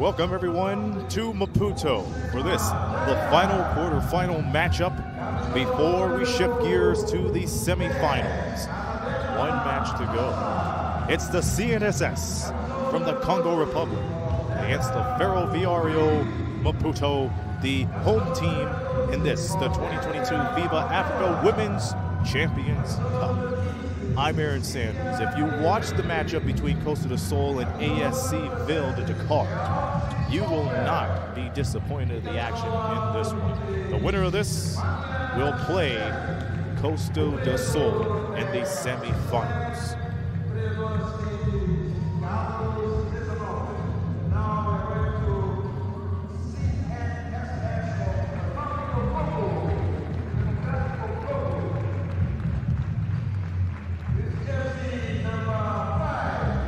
Welcome everyone to Maputo for this, the final quarterfinal matchup before we shift gears to the semifinals. One match to go. It's the CNSS from the Congo Republic against the Ferro Ferroviario Maputo, the home team in this, the 2022 FIBA Africa Women's Champions Cup. I'm Aaron Sanders. If you watch the matchup between Costa do Sol and ASC Ville de Dakar, you will not be disappointed in the action in this one. The winner of this will play Costa do Sol in the semifinals.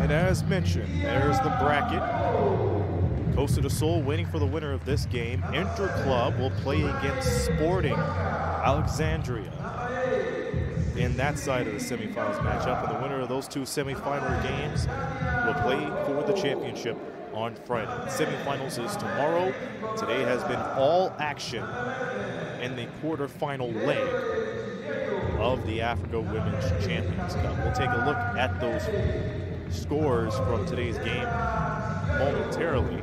And as mentioned, there's the bracket. Costa do Sol waiting for the winner of this game. Inter Club will play against Sporting Alexandria in that side of the semifinals matchup. And the winner of those two semifinal games will play for the championship on Friday. Semifinals is tomorrow. Today has been all action in the quarterfinal leg of the Africa Women's Champions Cup. We'll take a look at those scores from today's game momentarily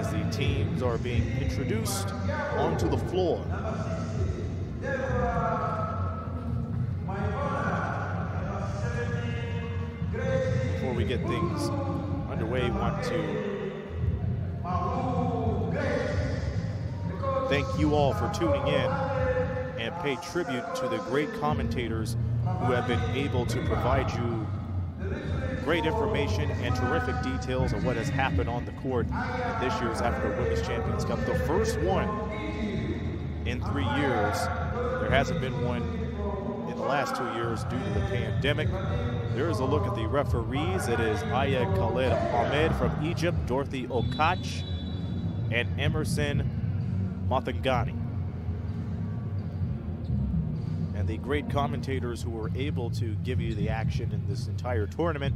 as the teams are being introduced onto the floor. Before we get things underway, want to thank you all for tuning in and pay tribute to the great commentators who have been able to provide you great information and terrific details of what has happened on the court in this year's Africa Women's Champions Cup. The first one in three years. There hasn't been one in the last two years due to the pandemic. There is a look at the referees. It is Aya Khaled Ahmed from Egypt, Dorothy Okach, and Emerson Mathangani. And the great commentators who were able to give you the action in this entire tournament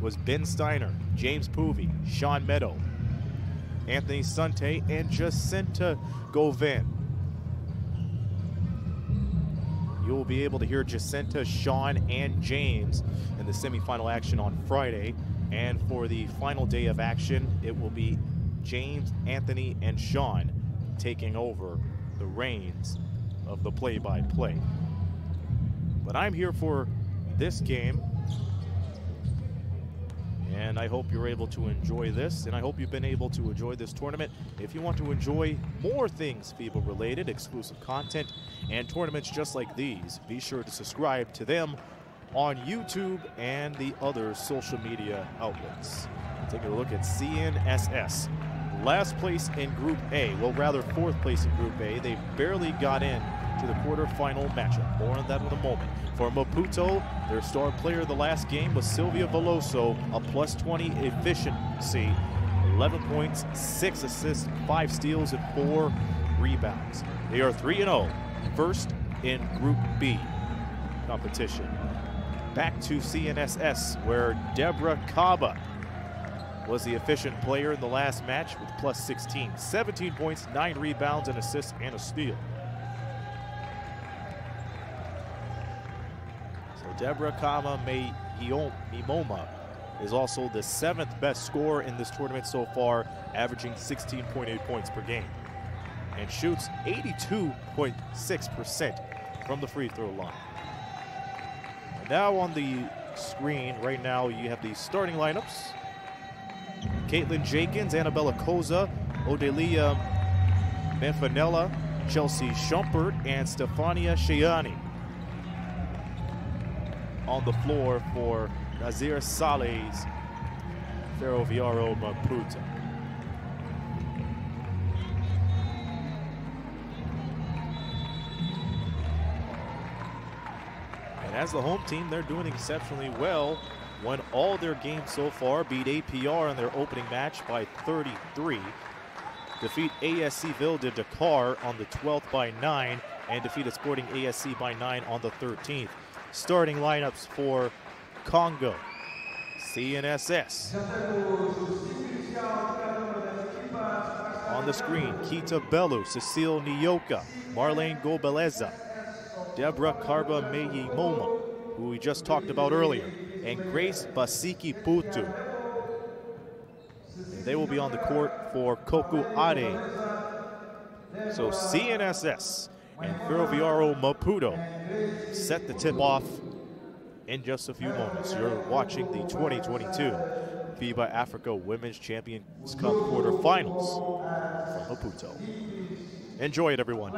was Ben Steiner, James Poovey, Sean Meadow, Anthony Sante, and Jacinta Govin. You will be able to hear Jacinta, Sean, and James in the semifinal action on Friday. And for the final day of action, it will be James, Anthony, and Sean taking over the reins of the play-by-play. -play. But I'm here for this game and I hope you're able to enjoy this, and I hope you've been able to enjoy this tournament. If you want to enjoy more things FIBA related, exclusive content, and tournaments just like these, be sure to subscribe to them on YouTube and the other social media outlets. Take a look at CNSS. Last place in Group A, well, rather fourth place in Group A. They barely got in to the quarterfinal matchup. More on that in a moment. For Maputo, their star player the last game was Silvia Veloso, a plus 20 efficiency, 11 points, 6 assists, 5 steals, and 4 rebounds. They are 3 0, first in Group B competition. Back to CNSS, where Deborah Kaba was the efficient player in the last match with plus 16. 17 points, 9 rebounds, and assists, and a steal. Deborah Kama Mimoma is also the seventh best scorer in this tournament so far, averaging 16.8 points per game, and shoots 82.6% from the free throw line. And now on the screen right now, you have the starting lineups. Caitlin Jenkins, Annabella Koza, Odelia Mafanella, Chelsea Schumpert, and Stefania Shiani on the floor for Nazir Saleh's Ferroviario Maputo. And as the home team, they're doing exceptionally well. Won all their games so far, beat APR in their opening match by 33. Defeat ASC Ville de Dakar on the 12th by 9 and defeated Sporting ASC by 9 on the 13th starting lineups for Congo. CNSS. On the screen, Kita Bellu, Cecile Nyoka, Marlene Gobeleza, Deborah Karba Meyi Momo, who we just talked about earlier, and Grace Basiki Putu. And they will be on the court for Koku Ade. So CNSS and Ferroviario Maputo set the tip off in just a few moments. You're watching the 2022 FIBA Africa Women's Champions Cup quarterfinals from Maputo. Enjoy it, everyone.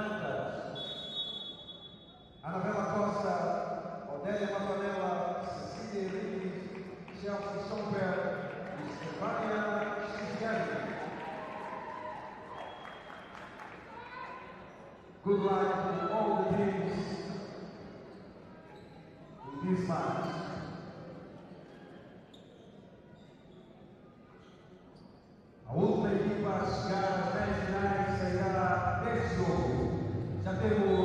Good luck to all the teams match. A última equipa chegar às 10 finais sairá deste jogo. Já temos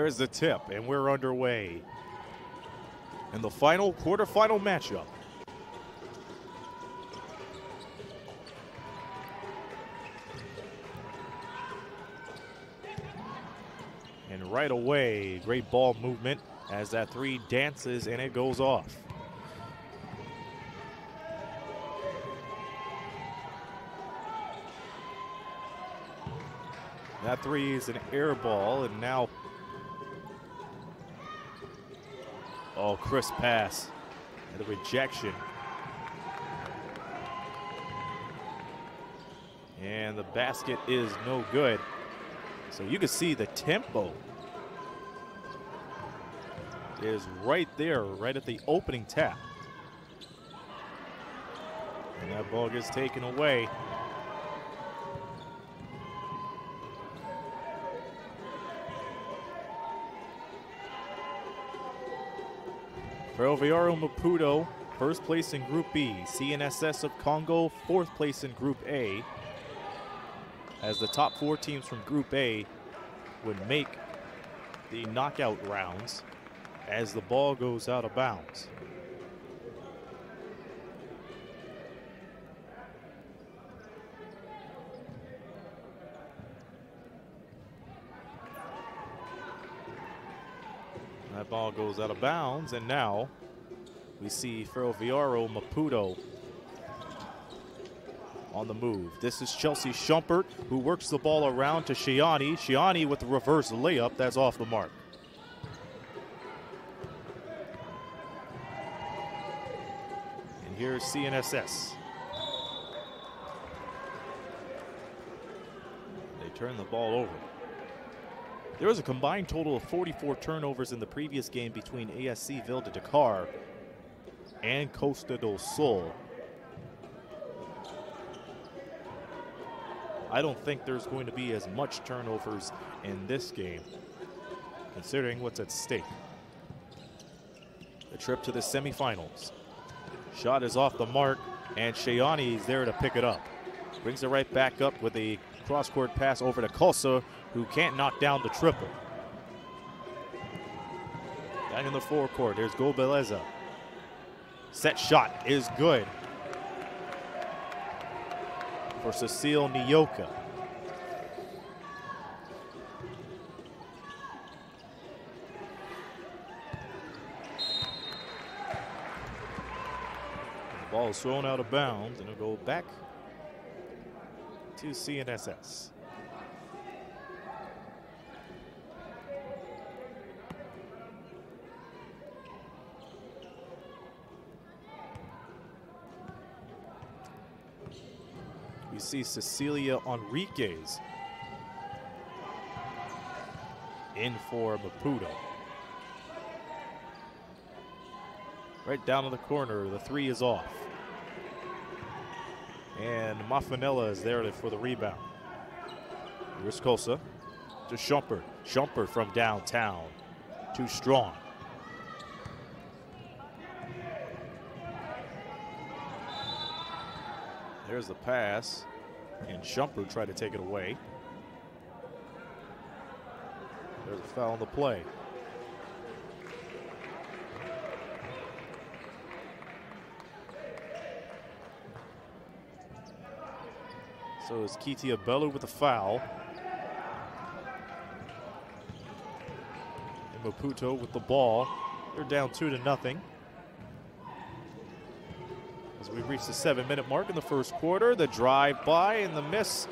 There's the tip, and we're underway. In the final quarterfinal matchup. And right away, great ball movement as that three dances and it goes off. That three is an air ball, and now Oh, crisp pass. And the rejection. And the basket is no good. So you can see the tempo is right there, right at the opening tap. And that ball gets taken away. Ferroviario Maputo, first place in Group B. CNSS of Congo, fourth place in Group A. As the top four teams from Group A would make the knockout rounds as the ball goes out of bounds. Ball goes out of bounds, and now we see Ferroviario Maputo on the move. This is Chelsea Schumpert, who works the ball around to Shiani. Shiani with the reverse layup, that's off the mark. And here's CNSS. They turn the ball over. There was a combined total of 44 turnovers in the previous game between ASC Ville de Dakar and Costa do Sol. I don't think there's going to be as much turnovers in this game, considering what's at stake. The trip to the semifinals. Shot is off the mark, and Shayani is there to pick it up. Brings it right back up with a cross-court pass over to Kosa, who can't knock down the triple. Back in the forecourt, there's Gobeleza. Set shot is good for Cecile Nyoka. The ball is thrown out of bounds and it'll go back to CNSS. see Cecilia Enriquez in for Maputo. Right down in the corner, the three is off. And Mafanella is there for the rebound. Here's Kosa to Shumpert. Shumpert from downtown. Too strong. There's the pass and Jumper tried to take it away. There's a foul on the play. So is Ketia Bellu with a foul. And Maputo with the ball. They're down two to nothing. We reach the seven minute mark in the first quarter, the drive by and the miss.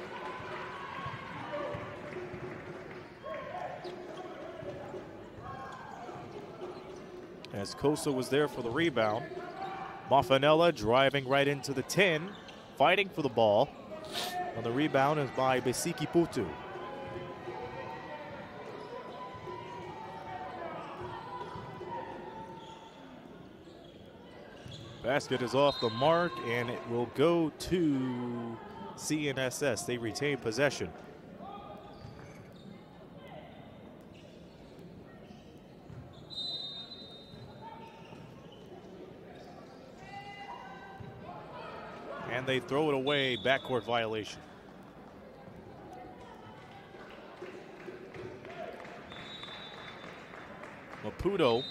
As Kosa was there for the rebound. Mafanella driving right into the 10, fighting for the ball. On the rebound is by Basiki Putu. Basket is off the mark and it will go to CNSS. They retain possession. And they throw it away, backcourt violation. Maputo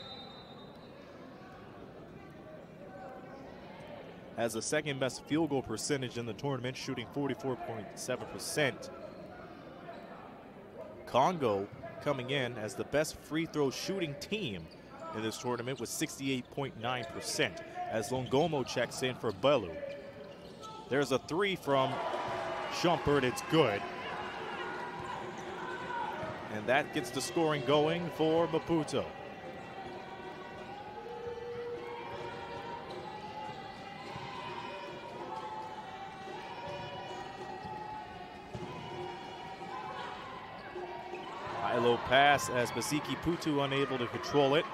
has the second best field goal percentage in the tournament, shooting 44.7%. Congo coming in as the best free throw shooting team in this tournament with 68.9% as Longomo checks in for Bellu. There's a three from Shumpert, it's good. And that gets the scoring going for Maputo. Pass as Basiki Putu unable to control it.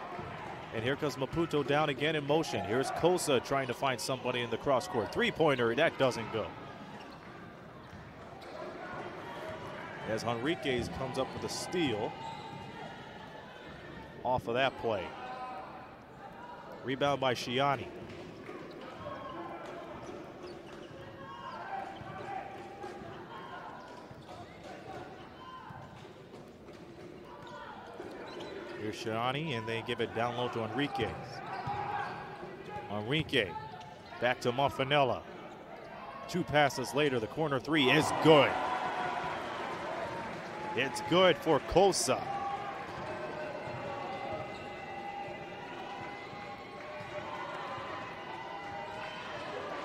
And here comes Maputo down again in motion. Here's Kosa trying to find somebody in the cross court. Three-pointer, that doesn't go. As Henriquez comes up with a steal off of that play. Rebound by Shiani. Shirani, and they give it down low to Enrique. Enrique back to Mafanella. Two passes later, the corner three is good. It's good for Kosa.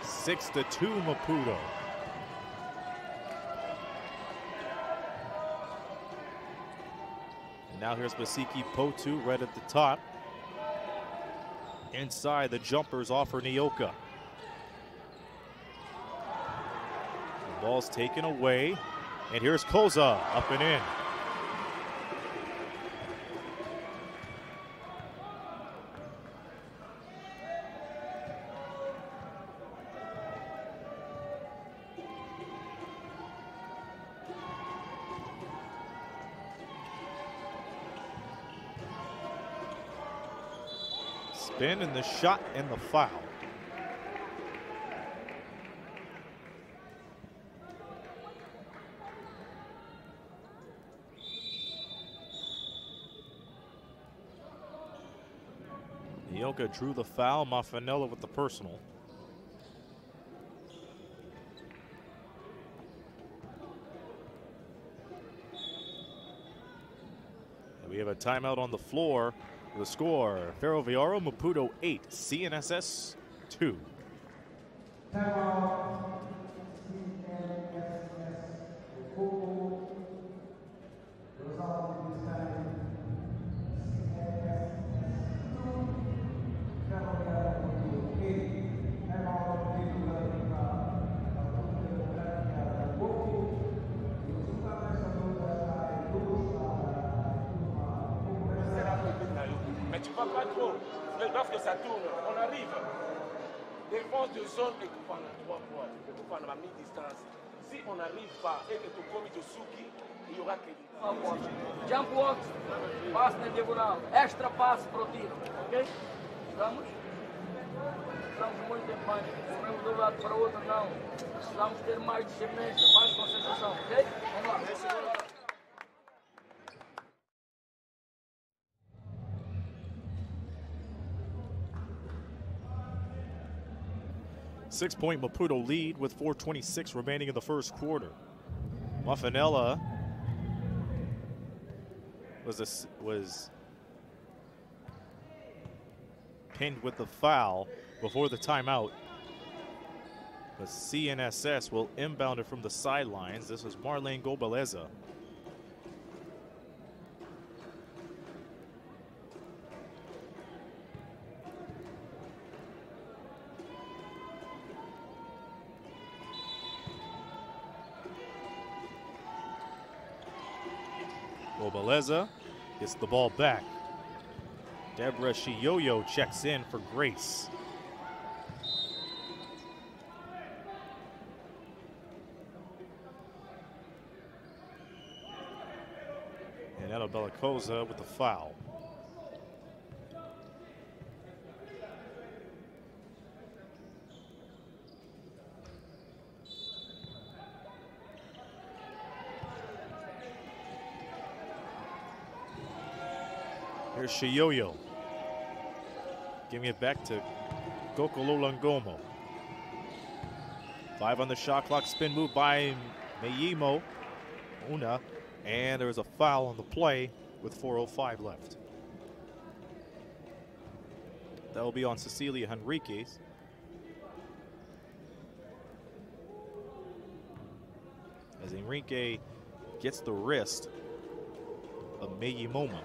Six to two, Maputo. Now here's Basiki Putu right at the top. Inside, the jumpers offer Nioka. The ball's taken away. And here's Koza up and in. Spin and the shot and the foul. Nioka drew the foul, Mafanella with the personal. We have a timeout on the floor. The score, Ferroviario Maputo 8, CNSS 2. Muito empenho. Corremos de um lado para o outro, não. Precisamos ter mais discernência, mais concentração, ok? Vamos lá. Six point Maputo lead with 426 remaining in the first quarter. Mafanella was a, was pinned with the foul before the timeout. But CNSS will inbound it from the sidelines. This is Marlene Gobeleza. Gobeleza gets the ball back. Deborah Shiyoyo checks in for Grace. And with the foul. Here's Shiyoyo. Giving it back to Kokolo Longomo. Five on the shot clock. Spin move by Mayimo Una. And there's a foul on the play with 4.05 left. That will be on Cecilia Henriquez. As Enrique gets the wrist of Mayimoma.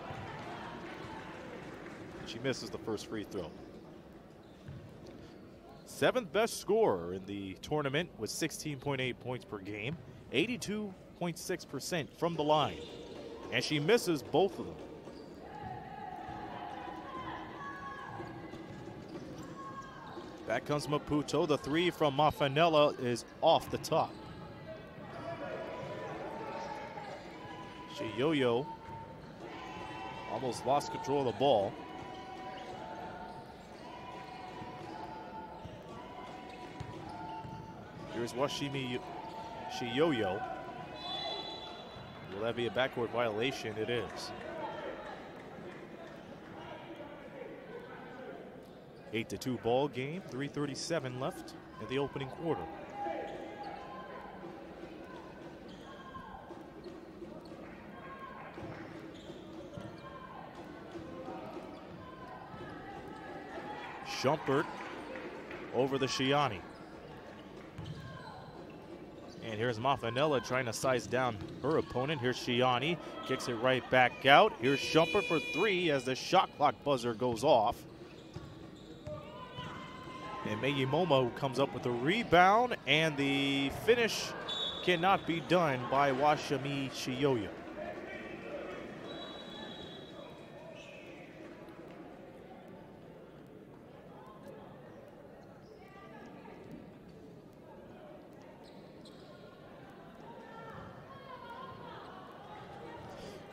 She misses the first free throw. Seventh best scorer in the tournament with 16.8 points per game, 82.6% from the line. And she misses both of them. Back comes Maputo. The three from Mafanella is off the top. She yo-yo. almost lost control of the ball. Here's Washimi Shiyoyo. That be a backward violation? It is. Eight to two ball game. 3:37 left in the opening quarter. Schumpert over the Shiani. And here's Mafanella trying to size down her opponent. Here's Shiani, kicks it right back out. Here's Schumpert for three as the shot clock buzzer goes off. And Meiji Momo comes up with a rebound, and the finish cannot be done by Washami Shiyoyo.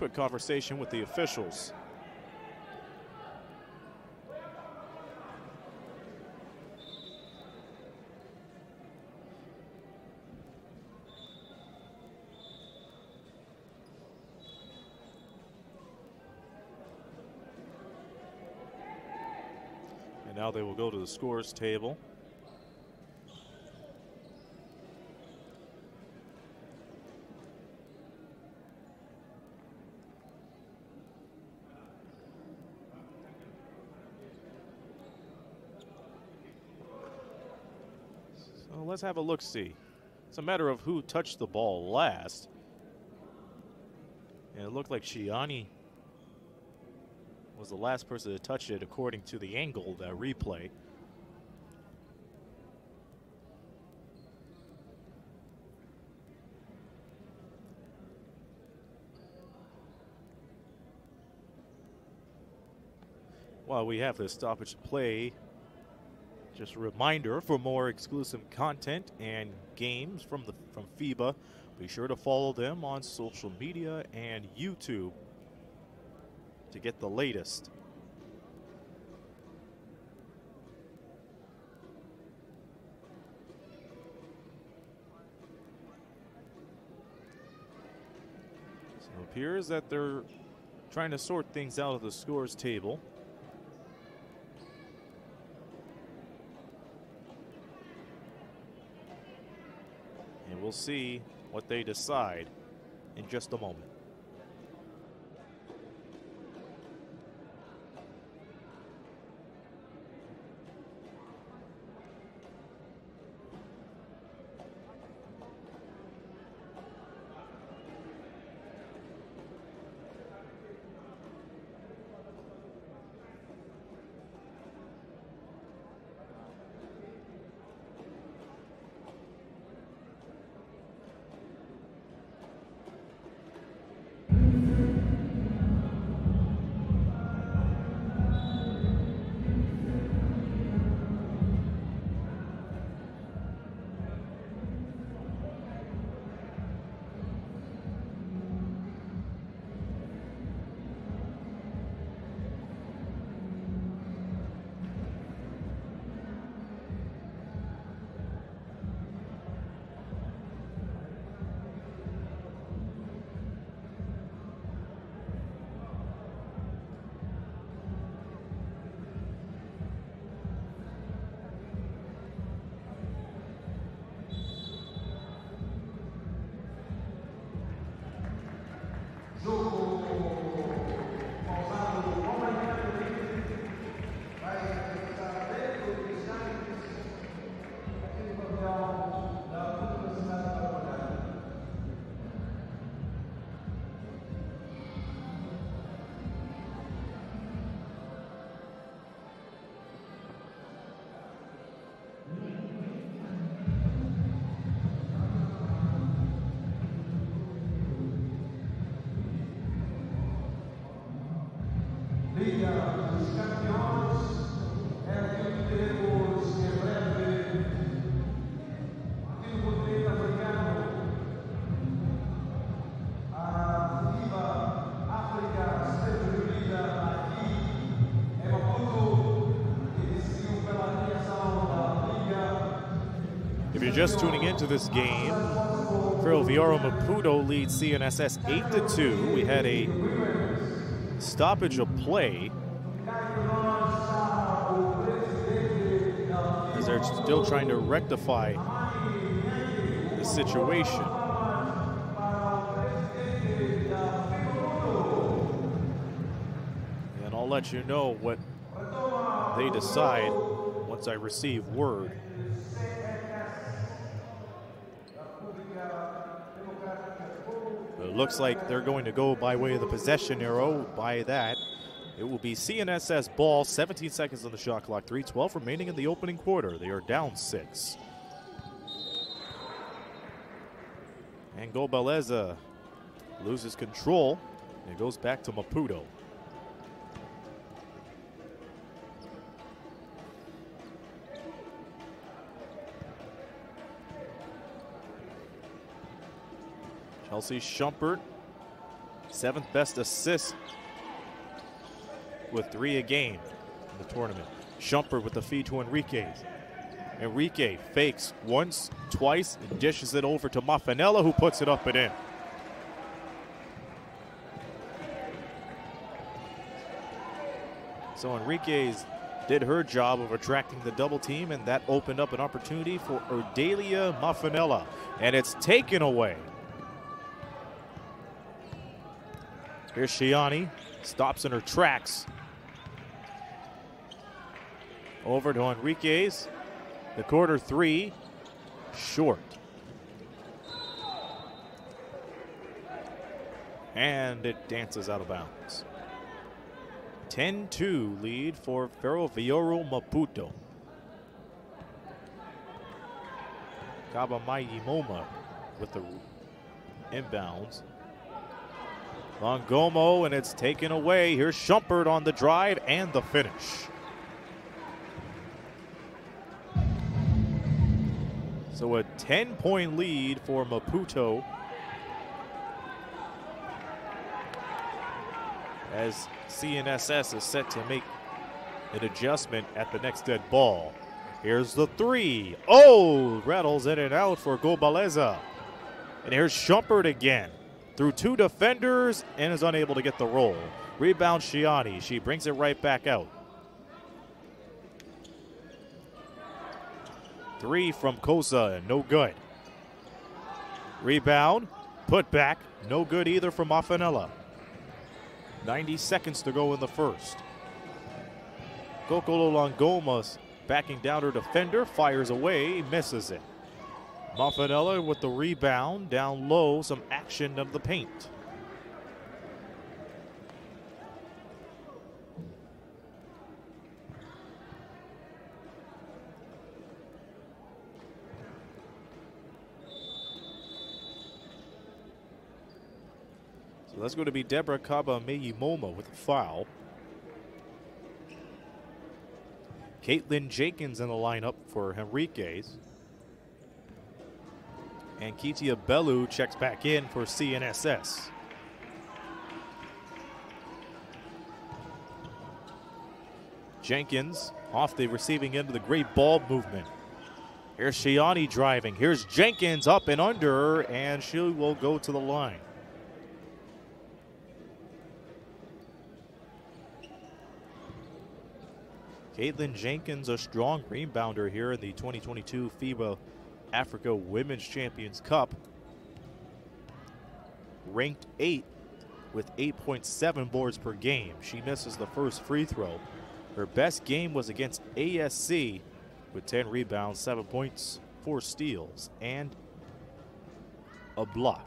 Quick conversation with the officials. And now they will go to the scores table. So let's have a look see. It's a matter of who touched the ball last. And it looked like Shiani was the last person to touch it according to the angle, that replay. While we have this stoppage play, just a reminder for more exclusive content and games from the from FIBA, be sure to follow them on social media and YouTube to get the latest. So it appears that they're trying to sort things out of the scores table. We'll see what they decide in just a moment. If you're just tuning into this game, Ferroviario Maputo leads CNSS 8 to 2. We had a stoppage of play as they're still trying to rectify the situation. And I'll let you know what they decide once I receive word. Looks like they're going to go by way of the possession arrow. By that, it will be CNSS ball. 17 seconds on the shot clock. 3:12 remaining in the opening quarter. They are down six. And Gobeleza loses control. It goes back to Maputo. Chelsea Schumpert, seventh best assist with three a game in the tournament. Schumpert with the feed to Enrique. Enrique fakes once, twice, and dishes it over to Mafanella, who puts it up and in. So Enriquez did her job of attracting the double team, and that opened up an opportunity for Odelia Mafanella. And it's taken away. Here's Shiani, stops in her tracks. Over to Enriquez. The quarter three, short. And it dances out of bounds. 10-2 lead for Ferroviario Maputo. Kabamayi Moma with the inbounds. Longomo, and it's taken away. Here's Schumpert on the drive and the finish. So a 10 point lead for Maputo. As CNSS is set to make an adjustment at the next dead ball. Here's the three. Oh, rattles in and out for Gobeleza. And here's Schumpert again through two defenders and is unable to get the roll. Rebound Shiani. She brings it right back out. Three from Koza, no good. Rebound, put back, no good either from Mafanella. 90 seconds to go in the first. Kokolo Longomas backing down her defender, fires away, misses it. Mafanella with the rebound, down low, some action of the paint. So that's going to be Deborah Kaba Meyimomo with a foul. Caitlin Jenkins in the lineup for Henriquez. And Kitia Bellu checks back in for CNSS. Jenkins off the receiving end of the great ball movement. Here's Shiani driving. Here's Jenkins up and under, and she will go to the line. Caitlin Jenkins, a strong rebounder here in the 2022 FIBA Africa Women's Champions Cup. Ranked 8 with 8.7 boards per game. She misses the first free throw. Her best game was against ASC with 10 rebounds, 7 points, 4 steals, and a block.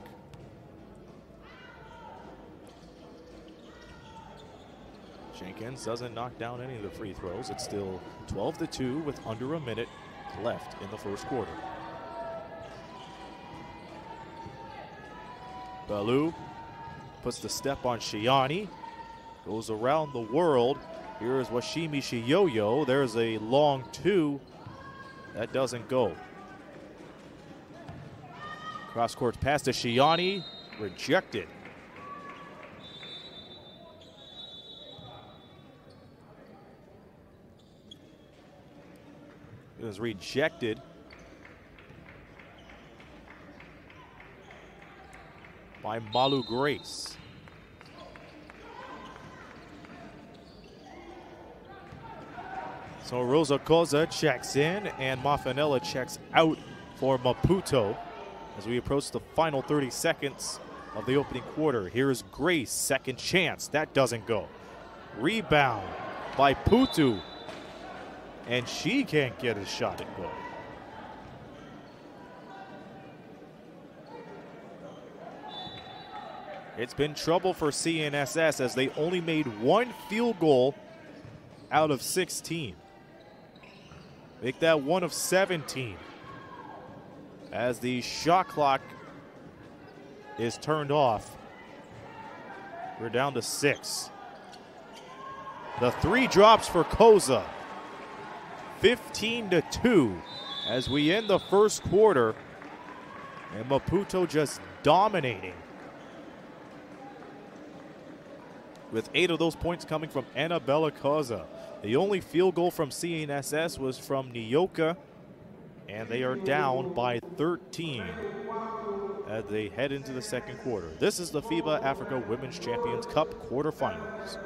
Jenkins doesn't knock down any of the free throws. It's still 12 to 2 with under a minute left in the first quarter. Baloo puts the step on Shiani. Goes around the world. Here is Washimi Shiyoyo. There's a long two. That doesn't go. Cross court pass to Shiani. Rejected. It was rejected. By Malu Grace. So Rosa Koza checks in and Mafanella checks out for Maputo as we approach the final 30 seconds of the opening quarter. Here's Grace, second chance. That doesn't go. Rebound by Putu. And she can't get a shot at goal. It's been trouble for CNSS as they only made one field goal out of 16. Make that one of 17. As the shot clock is turned off, we're down to six. The three drops for Koza. 15 to 2 as we end the first quarter. And Maputo just dominating with eight of those points coming from Annabella Koza. The only field goal from CNSS was from Nyoka, and they are down by 13 as they head into the second quarter. This is the FIBA Africa Women's Champions Cup quarterfinals.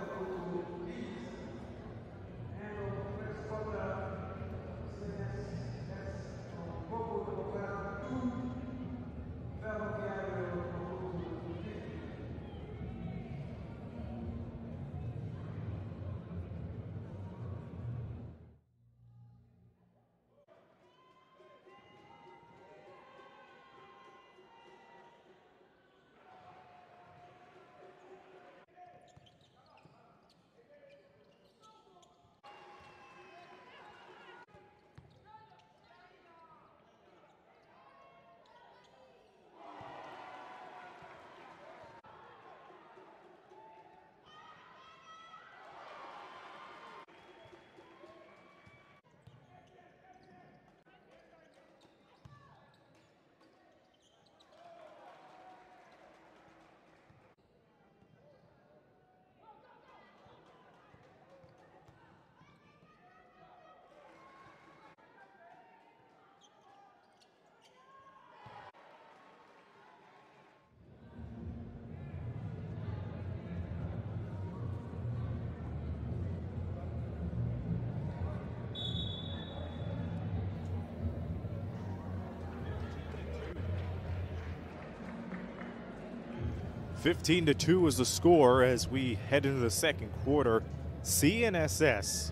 15 to 2 is the score as we head into the second quarter. CNSS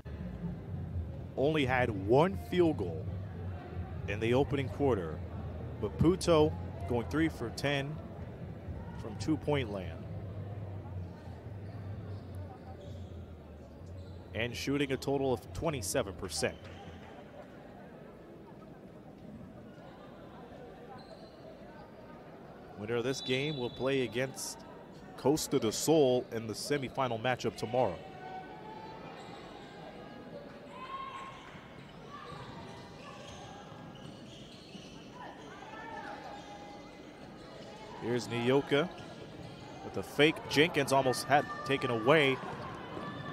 only had one field goal in the opening quarter, but Puto going 3 for 10 from two point land. And shooting a total of 27%. Winner of this game will play against Costa do Sol in the semifinal matchup tomorrow. Here's Nyoka with the fake. Jenkins almost had taken away.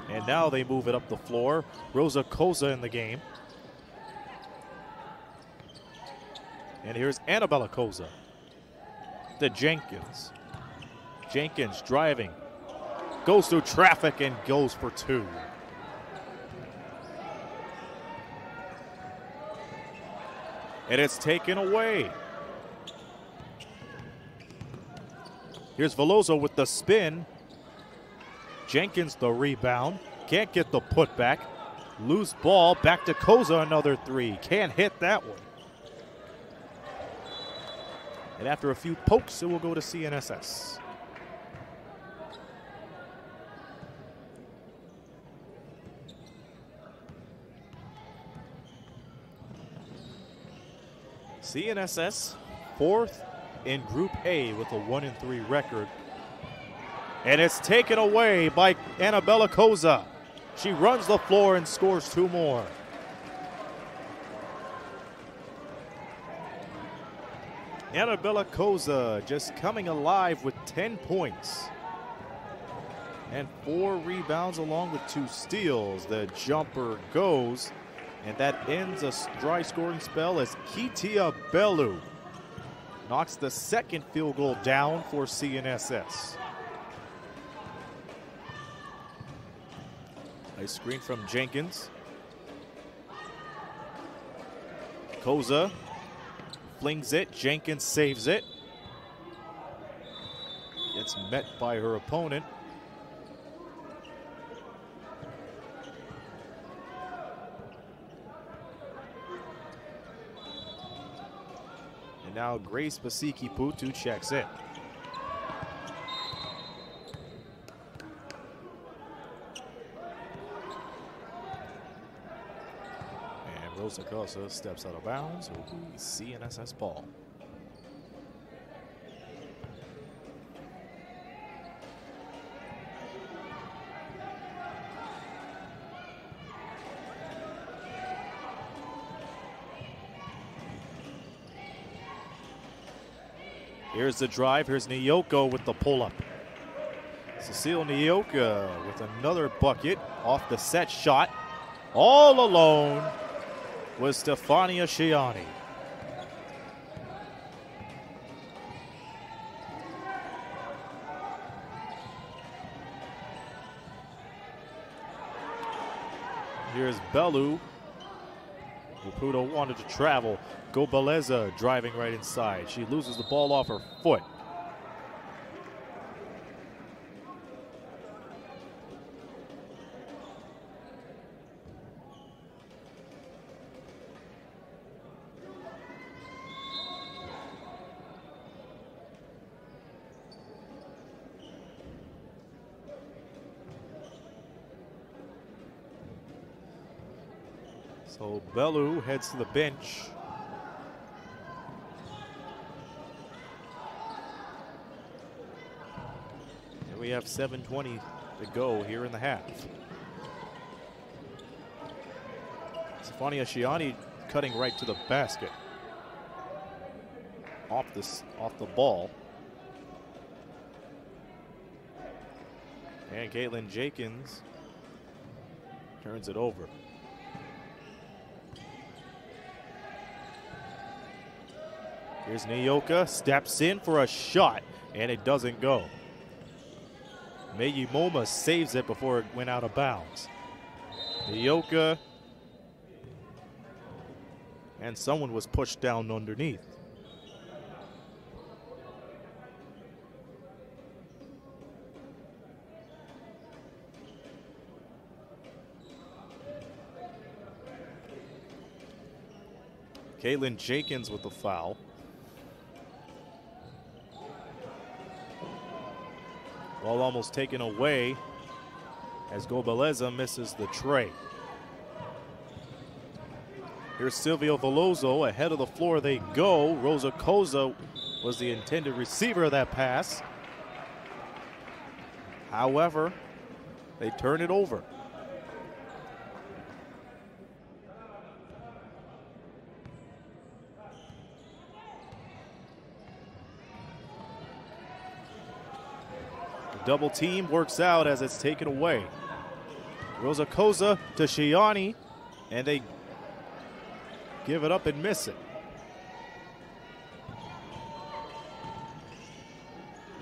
And now they move it up the floor. Rosa Koza in the game. And here's Annabella Koza to Jenkins. Jenkins driving. Goes through traffic and goes for two. And it's taken away. Here's Veloso with the spin. Jenkins the rebound. Can't get the putback. Loose ball. Back to Koza, another three. Can't hit that one. And after a few pokes, it will go to CNSS. CNSS fourth in Group A with a 1 and 3 record. And it's taken away by Annabella Koza. She runs the floor and scores two more. Annabella Koza just coming alive with 10 points and four rebounds along with two steals. The jumper goes, and that ends a dry scoring spell as Kitia Bellu knocks the second field goal down for CNSS. Nice screen from Jenkins. Koza flings it. Jenkins saves it. Gets met by her opponent. And now Grace Basiki Putu checks in. And Rosa Koza steps out of bounds. It will be CNSS ball. Here's the drive. Here's Nyoka with the pull up. Cecile Nyoka with another bucket off the set shot. All alone was Stefania Shiani. Here's Bellu. Maputo wanted to travel. Gobeleza driving right inside. She loses the ball off her foot. Bellu heads to the bench. And we have 7.20 to go here in the half. Stefania Shiani cutting right to the basket. Off this off the ball. And Caitlin Jenkins turns it over. Here's Nyoka, steps in for a shot, and it doesn't go. Meiji Moma saves it before it went out of bounds. Nyoka, and someone was pushed down underneath. Caitlin Jenkins with the foul. Ball almost taken away as Gobeleza misses the tray. Here's Silvia Veloso ahead of the floor. They go. Rosa Koza was the intended receiver of that pass. However, they turn it over. Double team works out as it's taken away. Rosa Koza to Shiani, and they give it up and miss it.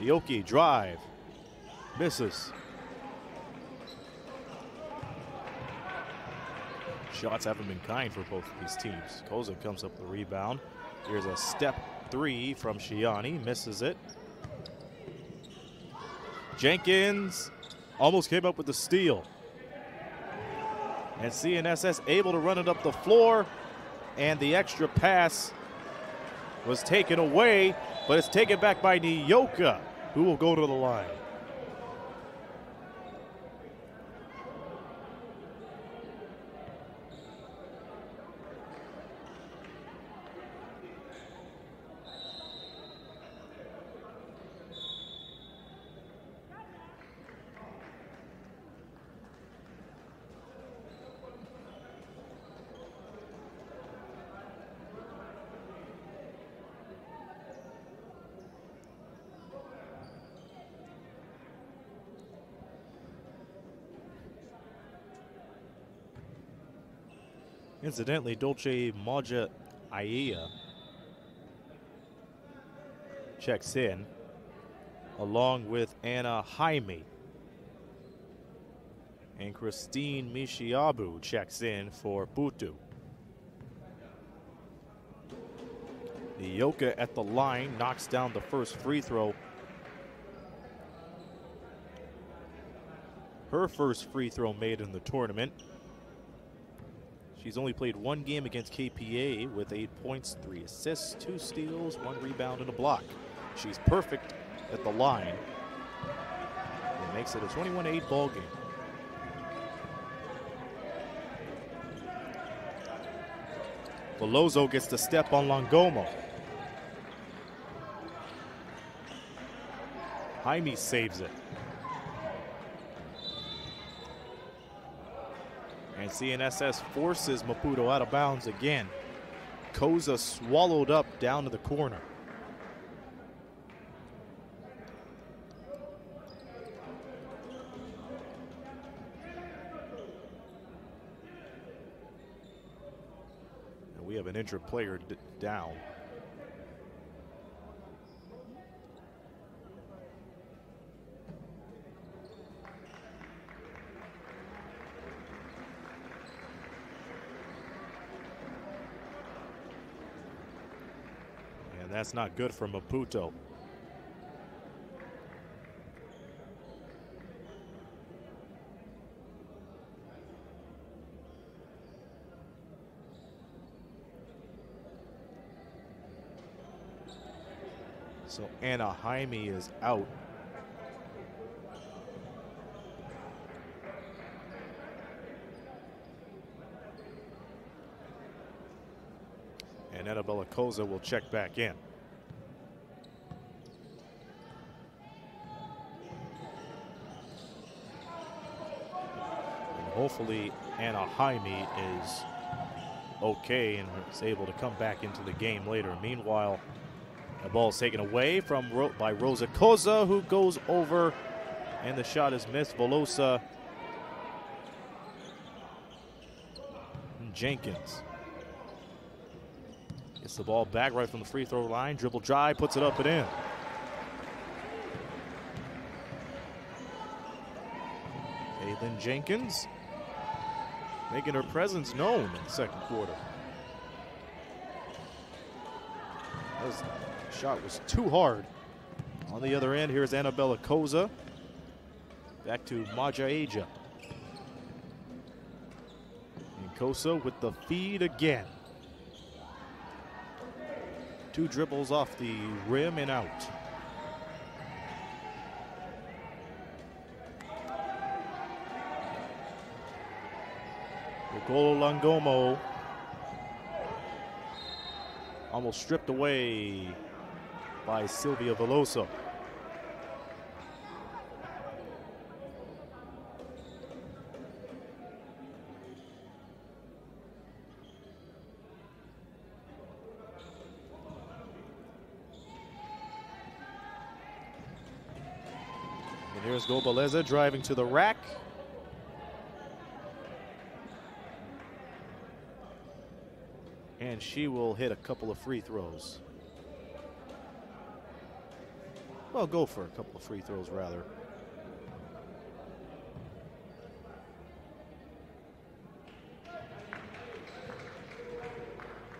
Yoki drive, misses. Shots haven't been kind for both of these teams. Koza comes up with the rebound. Here's a step three from Shiani, misses it. Jenkins almost came up with the steal. And CNSS able to run it up the floor and the extra pass was taken away, but it's taken back by Nyoka, who will go to the line. Incidentally, Dolce Maja Aya checks in along with Anna Jaime. And Christine Mishiabu checks in for Putu. Yoka at the line knocks down the first free throw. Her first free throw made in the tournament. She's only played one game against KPA with eight points, three assists, two steals, one rebound, and a block. She's perfect at the line. It makes it a 21-8 ball game. Veloso gets the step on Longomo. Jaime saves it. And CNSS forces Maputo out of bounds again. Koza swallowed up down to the corner. And we have an injured player down. That's not good for Maputo. So Anna is out. And Annabella Koza will check back in. Hopefully Anna Jaime is okay and is able to come back into the game later. Meanwhile, the ball is taken away from by Rosa Koza, who goes over, and the shot is missed. Veloso Jenkins gets the ball back right from the free throw line. Dribble drive, puts it up and in. Caitlin Jenkins making her presence known in the second quarter. That shot was too hard. On the other end, here's Annabella Koza. Back to Maja Aja. And Koza with the feed again. Two dribbles off the rim and out. Kokolo Longomo almost stripped away by Silvia Veloso. And here's Gobeleza driving to the rack. And she will hit a couple of free throws. Well, go for a couple of free throws, rather.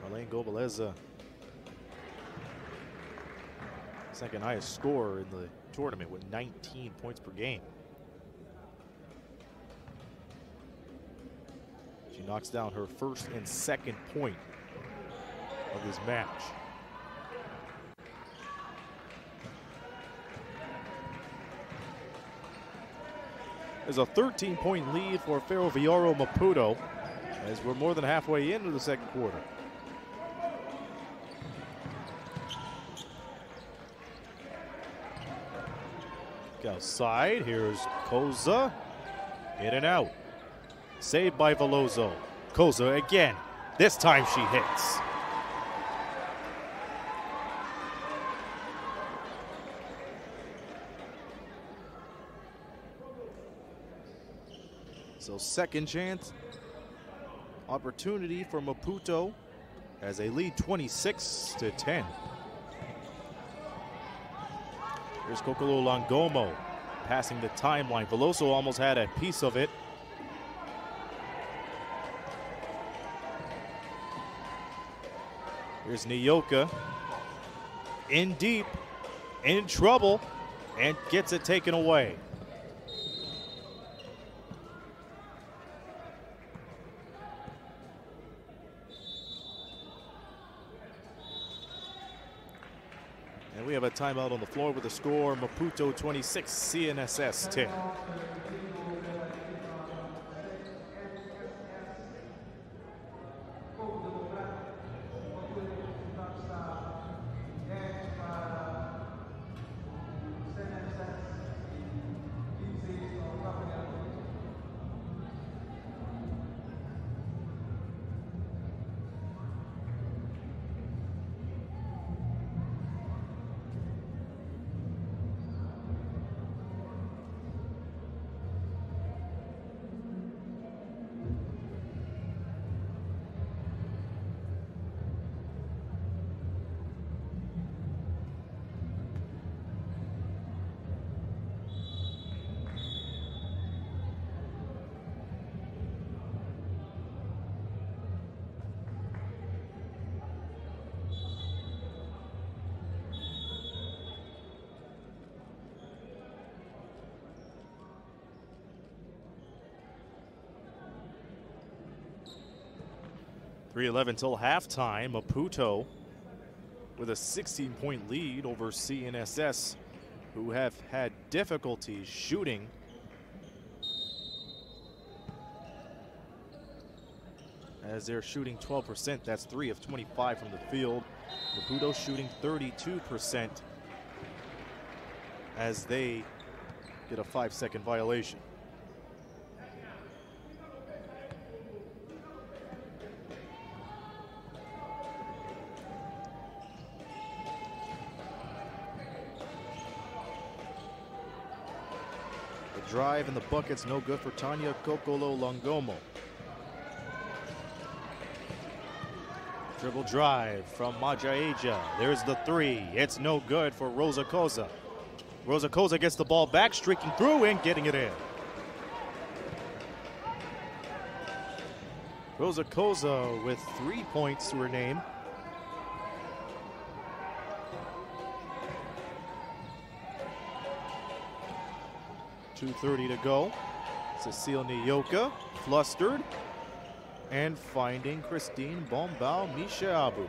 Marlene Gobeleza, uh, second highest scorer in the tournament with 19 points per game. She knocks down her first and second point of this match. There's a 13 point lead for Ferroviario Maputo as we're more than halfway into the second quarter. Outside, here's Koza. In and out. Saved by Veloso. Koza again. This time she hits. Second chance opportunity for Maputo as they lead 26 to 10. Here's Kokolo Longomo passing the timeline. Veloso almost had a piece of it. Here's Nyoka in deep, in trouble, and gets it taken away. And we have a timeout on the floor with the score Maputo 26, CNSS 10. Three eleven till halftime. Maputo with a 16 point lead over CNSS, who have had difficulty shooting. As they're shooting 12%, that's three of 25 from the field. Maputo shooting 32% as they get a five second violation. Drive and the bucket's no good for Tanya Kokolo Longomo. Dribble drive from Majaeja. There's the three. It's no good for Rosa Koza. Rosa Koza gets the ball back, streaking through and getting it in. Rosa Koza with three points to her name. 2.30 to go. Cecile Nyoka, flustered, and finding Christine Bombao Mishabu.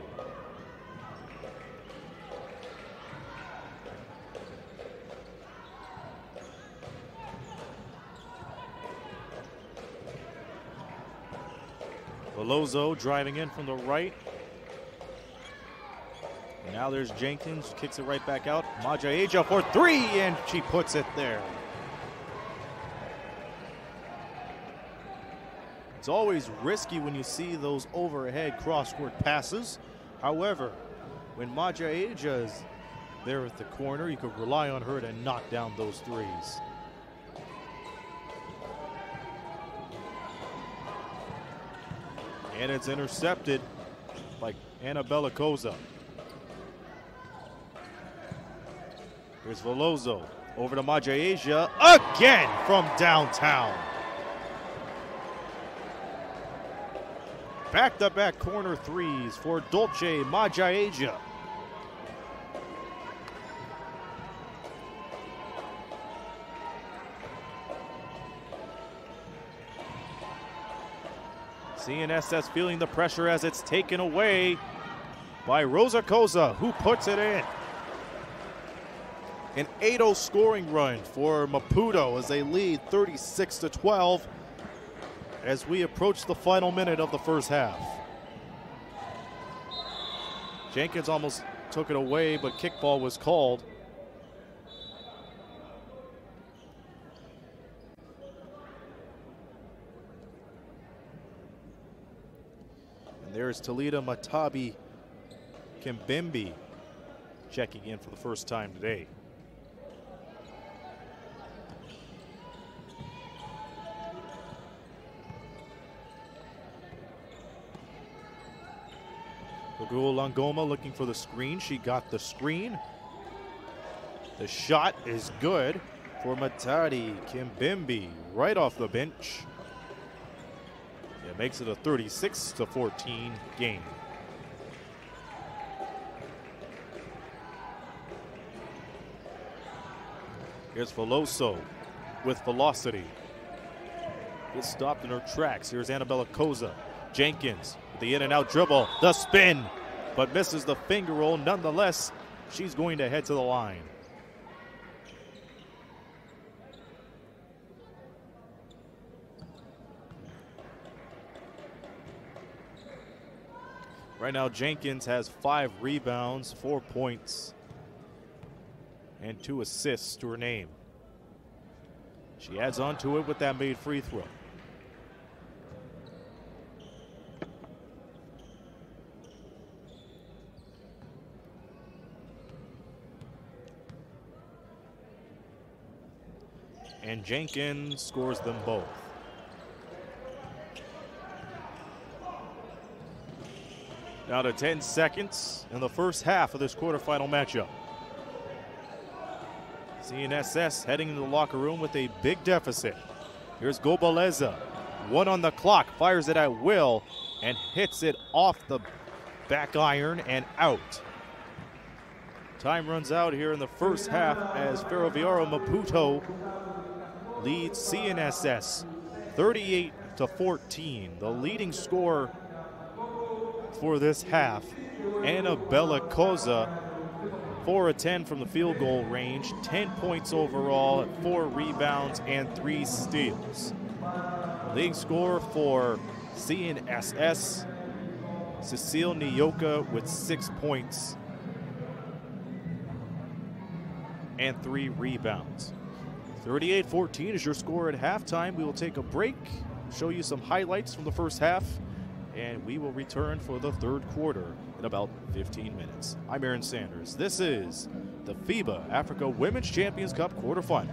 Veloso driving in from the right. And now there's Jenkins, kicks it right back out. Maja Aja for three, and she puts it there. It's always risky when you see those overhead cross-court passes. However, when Majaeja is there at the corner, you could rely on her to knock down those threes. And it's intercepted by Annabella Koza. Here's Veloso over to Majaeja again from downtown. Back to back corner threes for Dolce Majaeja. CNSS feeling the pressure as it's taken away by Rosa Koza, who puts it in. An 8-0 scoring run for Maputo as they lead 36 to 12 as we approach the final minute of the first half. Jenkins almost took it away, but kickball was called. And there's Talita Matabi Kimbimbi checking in for the first time today. Longomo looking for the screen. She got the screen. The shot is good for Matadi Kimbimbi right off the bench. It makes it a 36 to 14 game. Here's Veloso with velocity. Gets stopped in her tracks. Here's Annabella Koza. Jenkins with the in and out dribble. The spin, but misses the finger roll. Nonetheless, she's going to head to the line. Right now, Jenkins has five rebounds, four points, and two assists to her name. She adds on to it with that made free throw. And Jenkins scores them both. Down to 10 seconds in the first half of this quarterfinal matchup. CNSS heading into the locker room with a big deficit. Here's Gobeleza. One on the clock, fires it at will, and hits it off the back iron and out. Time runs out here in the first half as Ferroviario Maputo leads CNSS 38 to 14. The leading scorer for this half, Annabella Koza, 4 of 10 from the field goal range, 10 points overall, 4 rebounds, and 3 steals. Leading scorer for CNSS, Cecile Nyoka with 6 points and 3 rebounds. 38 14 is your score at halftime. We will take a break, show you some highlights from the first half, and we will return for the third quarter in about 15 minutes. I'm Aaron Sanders. This is the FIBA Africa Women's Champions Cup quarterfinal.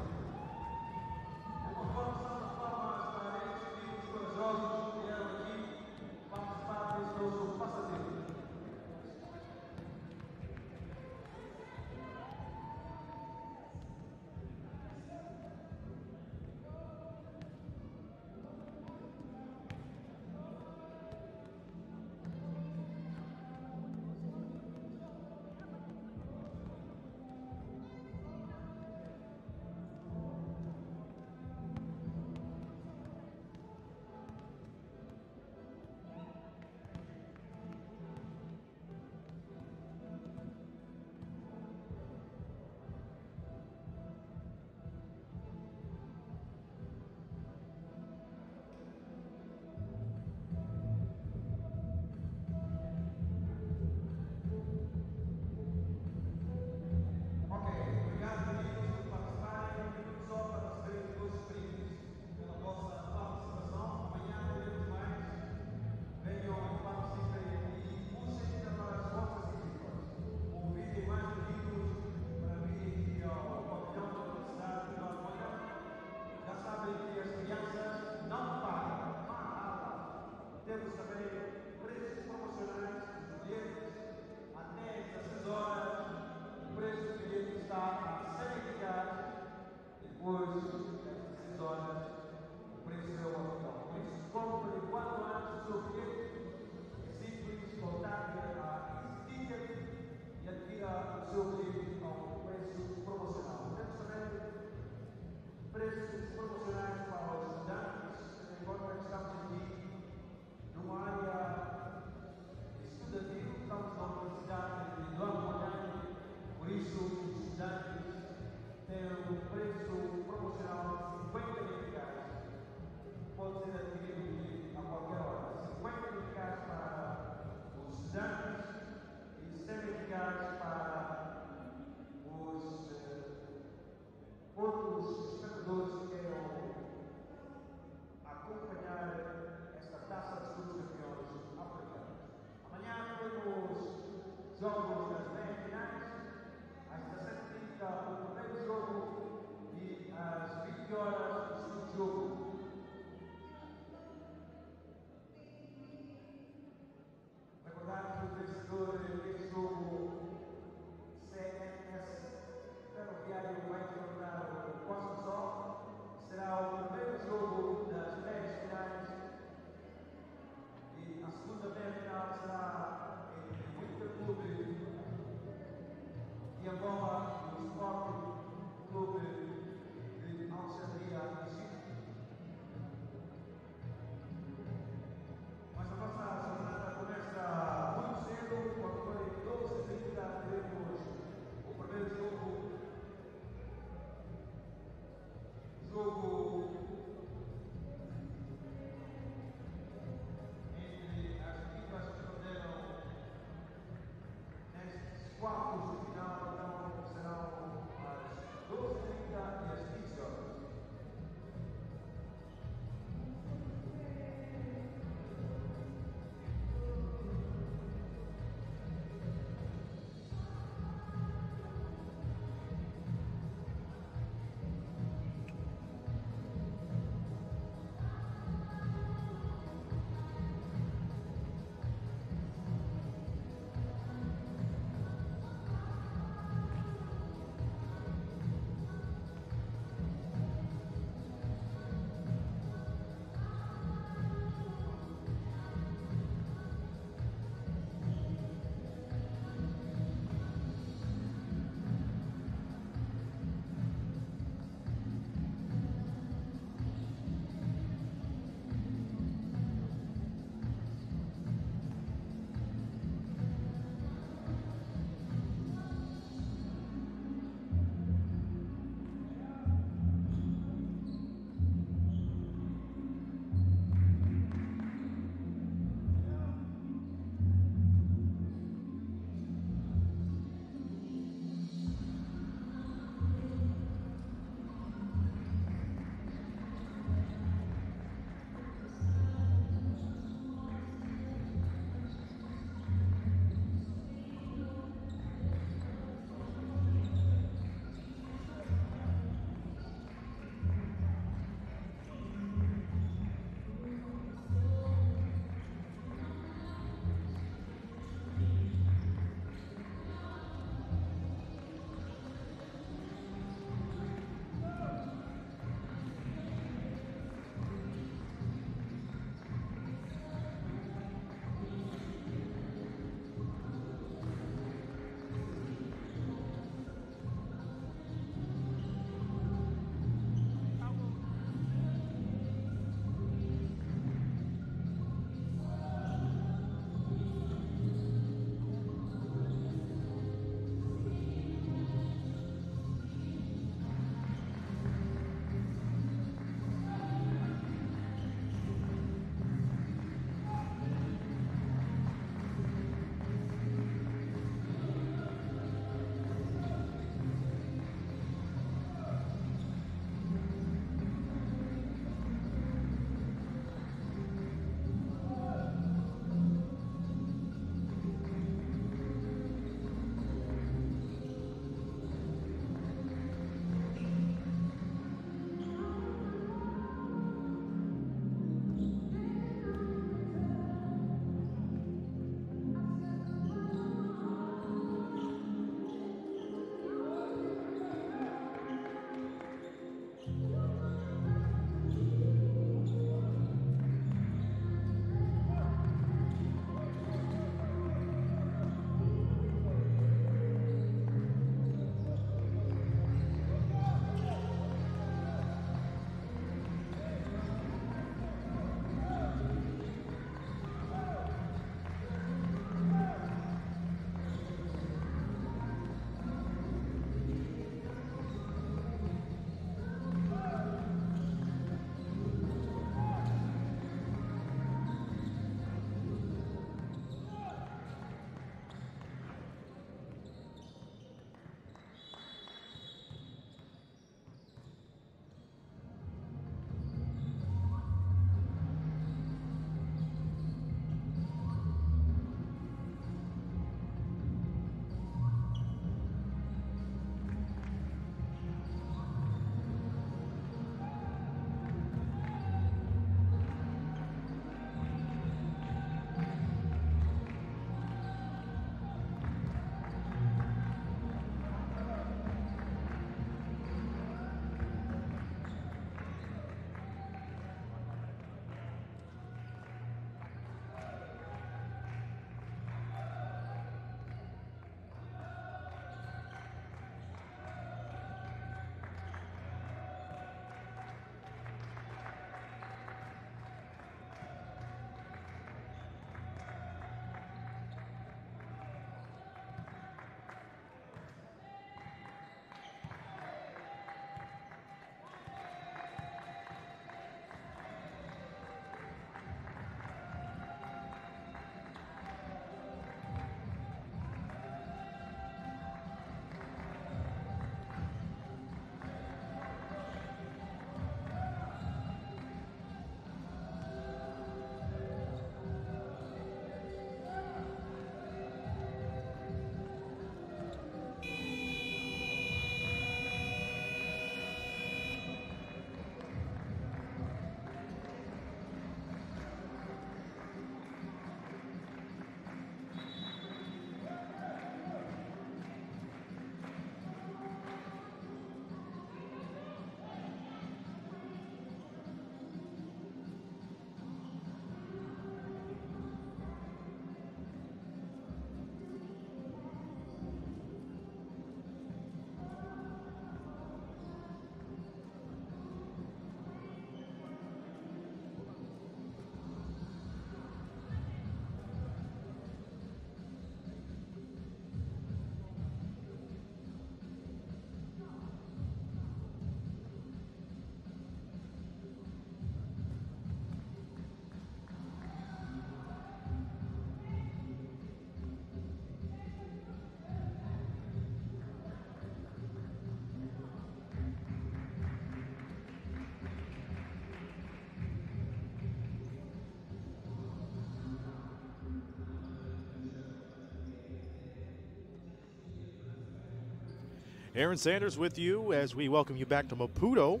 Aaron Sanders with you as we welcome you back to Maputo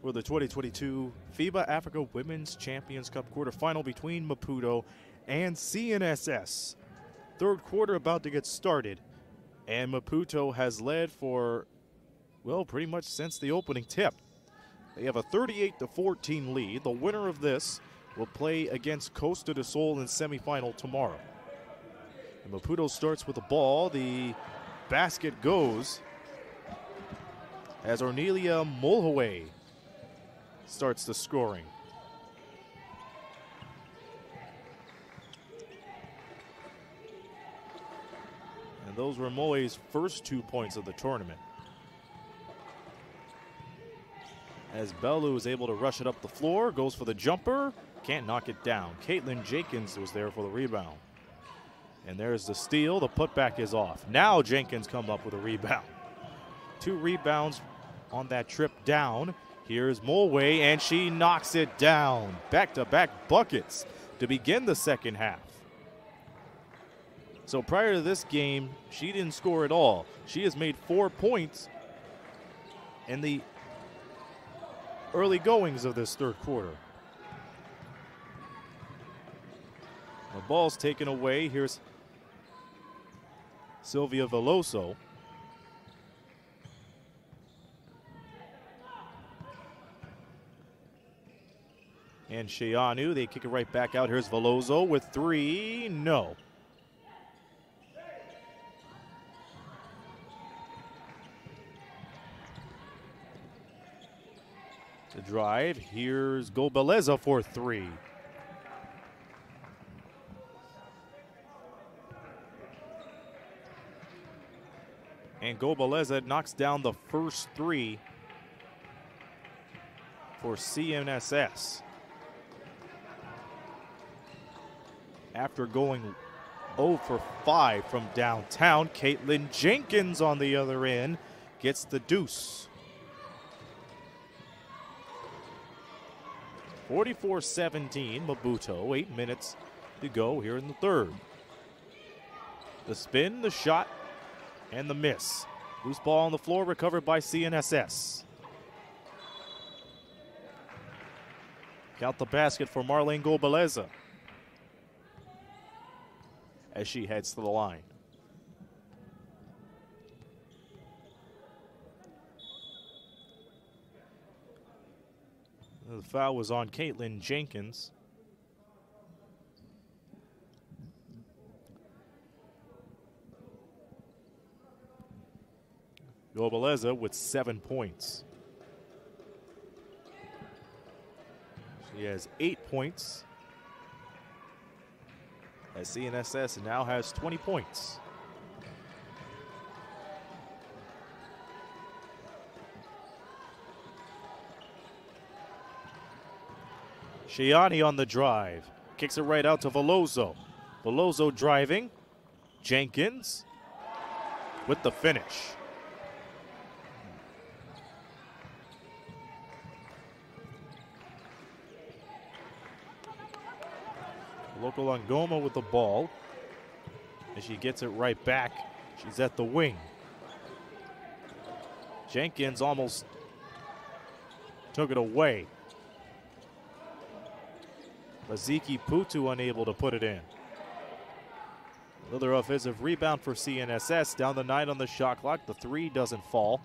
for the 2022 FIBA Africa Women's Champions Cup quarterfinal between Maputo and CNSS. Third quarter about to get started, and Maputo has led for, well, pretty much since the opening tip. They have a 38 to 14 lead. The winner of this will play against Costa do Sol in semifinal tomorrow. And Maputo starts with the ball. The basket goes as Ornelia Mulhaway starts the scoring. And those were Mulhaway's first two points of the tournament. As Bellu is able to rush it up the floor, goes for the jumper, can't knock it down. Caitlin Jenkins was there for the rebound. And there's the steal. The putback is off. Now Jenkins come up with a rebound. Two rebounds on that trip down. Here's Mulway, and she knocks it down. Back to back buckets to begin the second half. So prior to this game, she didn't score at all. She has made four points in the early goings of this third quarter. The ball's taken away. Here's Silvia Veloso. And Shianu, they kick it right back out. Here's Veloso with three. No. The drive. Here's Gobeleza for three. And Gobeleza knocks down the first three for CNSS. After going 0 for 5 from downtown, Caitlin Jenkins on the other end gets the deuce. 44 17, Maputo, eight minutes to go here in the third. The spin, the shot, and the miss. Loose ball on the floor, recovered by CNSS. Count the basket for Marlene Gobeleza as she heads to the line. The foul was on Caitlin Jenkins. Gobeleza with seven points. She has eight points. As CNSS now has 20 points. Shiani on the drive. Kicks it right out to Veloso. Veloso driving. Jenkins with the finish. Kokolo Longomo with the ball. And she gets it right back. She's at the wing. Jenkins almost took it away. Basiki Putu unable to put it in. Another offensive rebound for CNSS. Down the nine on the shot clock. The three doesn't fall.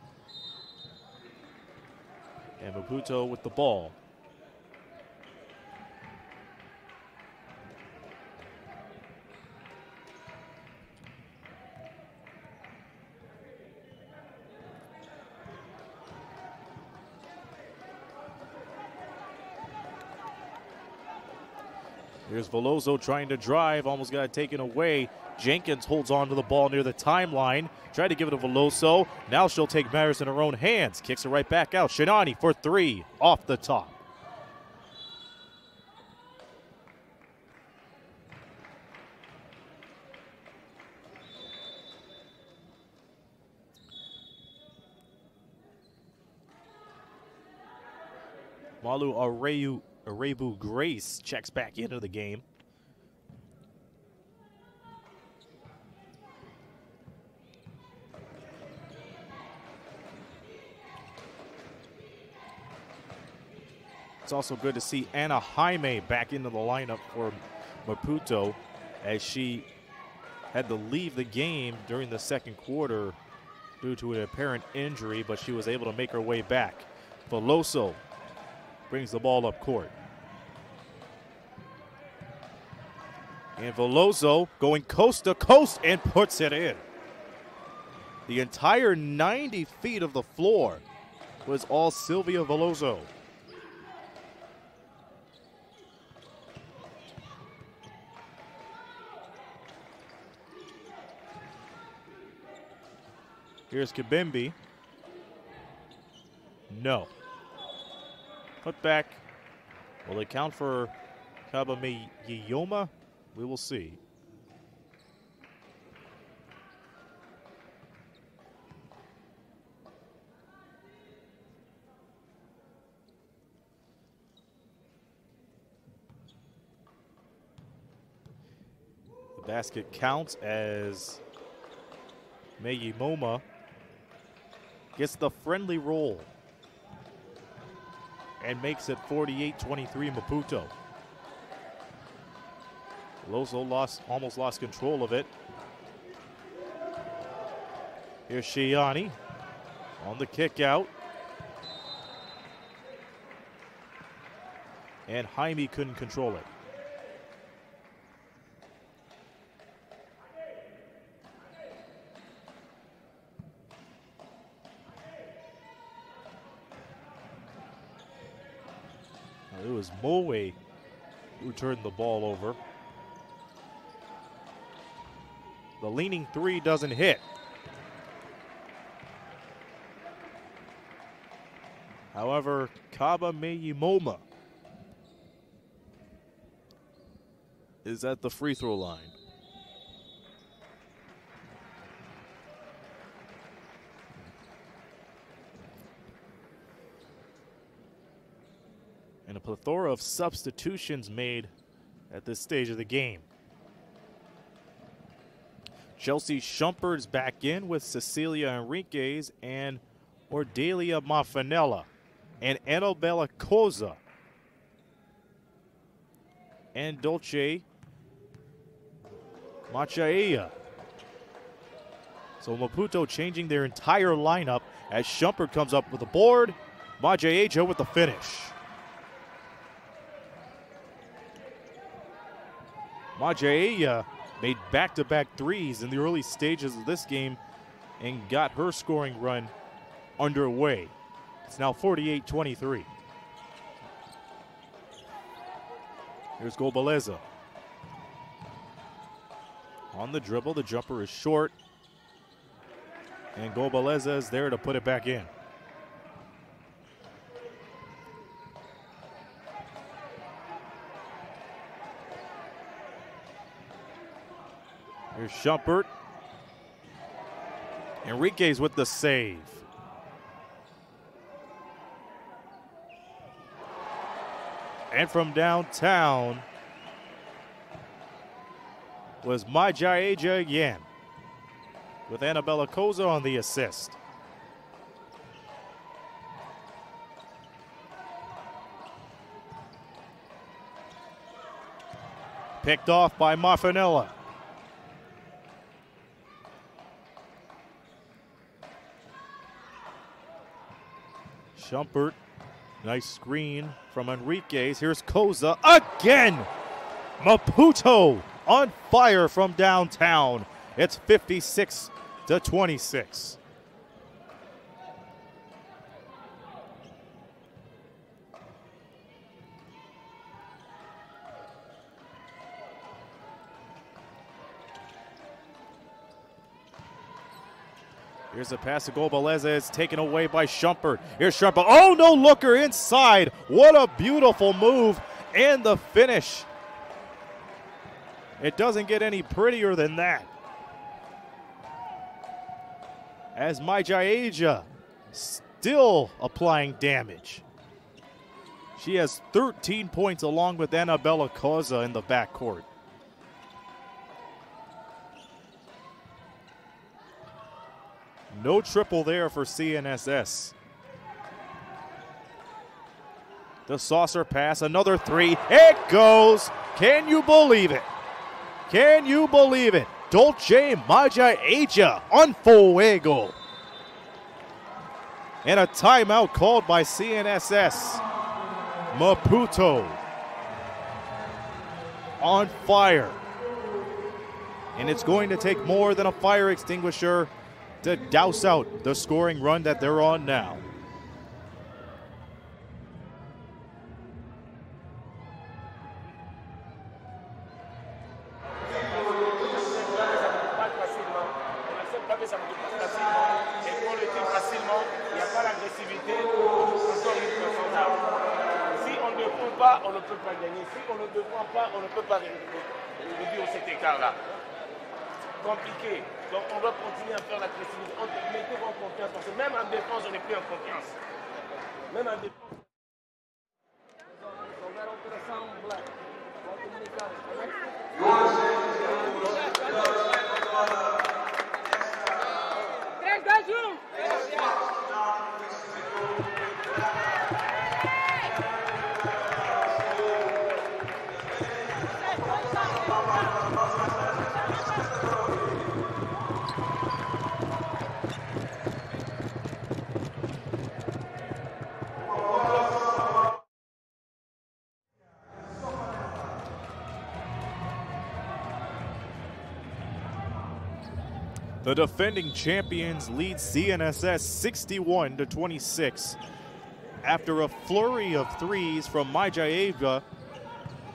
And Maputo with the ball. Here's Veloso trying to drive, almost got taken away. Jenkins holds on to the ball near the timeline. Tried to give it to Veloso. Now she'll take matters in her own hands. Kicks it right back out. Shinani for three off the top. Malu Areyu Arebu Grace checks back into the game. It's also good to see Anna Jaime back into the lineup for Maputo as she had to leave the game during the second quarter due to an apparent injury, but she was able to make her way back. Veloso brings the ball up court. And Veloso going coast to coast and puts it in. The entire 90 feet of the floor was all Silvia Veloso. Here's Kabimbi. No. Put back. Will it count for Kabamiyoma? We will see. The basket counts as Meyimoma gets the friendly roll and makes it 48-23 Maputo. Lozo lost, almost lost control of it. Here's Shiani on the kick out. And Jaime couldn't control it. It was Moe who turned the ball over. The leaning three doesn't hit. However, Kaba Meyimoma is at the free throw line. And a plethora of substitutions made at this stage of the game. Chelsea Shumpert's back in with Cecilia Enriquez and Odelia Mafanella and Annabella Koza and Dolce Machaia. So Maputo changing their entire lineup as Shumpert comes up with the board. Majaeja with the finish. Majaeja made back to back threes in the early stages of this game and got her scoring run underway. It's now 48 23. Here's Gobeleza. On the dribble, the jumper is short. And Gobeleza is there to put it back in. Here's Shumpert. Enriquez with the save. And from downtown was Majaeja again with Annabella Koza on the assist. Picked off by Mafanella. Shumpert, nice screen from Enriquez. Here's Koza again. Maputo on fire from downtown. It's 56 to 26. Here's a pass to Gobeleza. It's taken away by Shumpert. Here's Shumpert. Oh, no looker inside. What a beautiful move. And the finish. It doesn't get any prettier than that. As Majaeja still applying damage. She has 13 points along with Annabella Koza in the backcourt. No triple there for CNSS. The saucer pass, another three. It goes. Can you believe it? Can you believe it? Dolce Maja Aja on fuego. And a timeout called by CNSS. Maputo on fire. And it's going to take more than a fire extinguisher to douse out the scoring run that they're on now. Compliqué. Donc on doit continuer à faire l'agressivité. On- Mettez-vous en confiance. Parce que même en défense, on n'est plus en confiance. Même en. The defending champions lead CNSS 61 to 26 after a flurry of threes from Majaeva,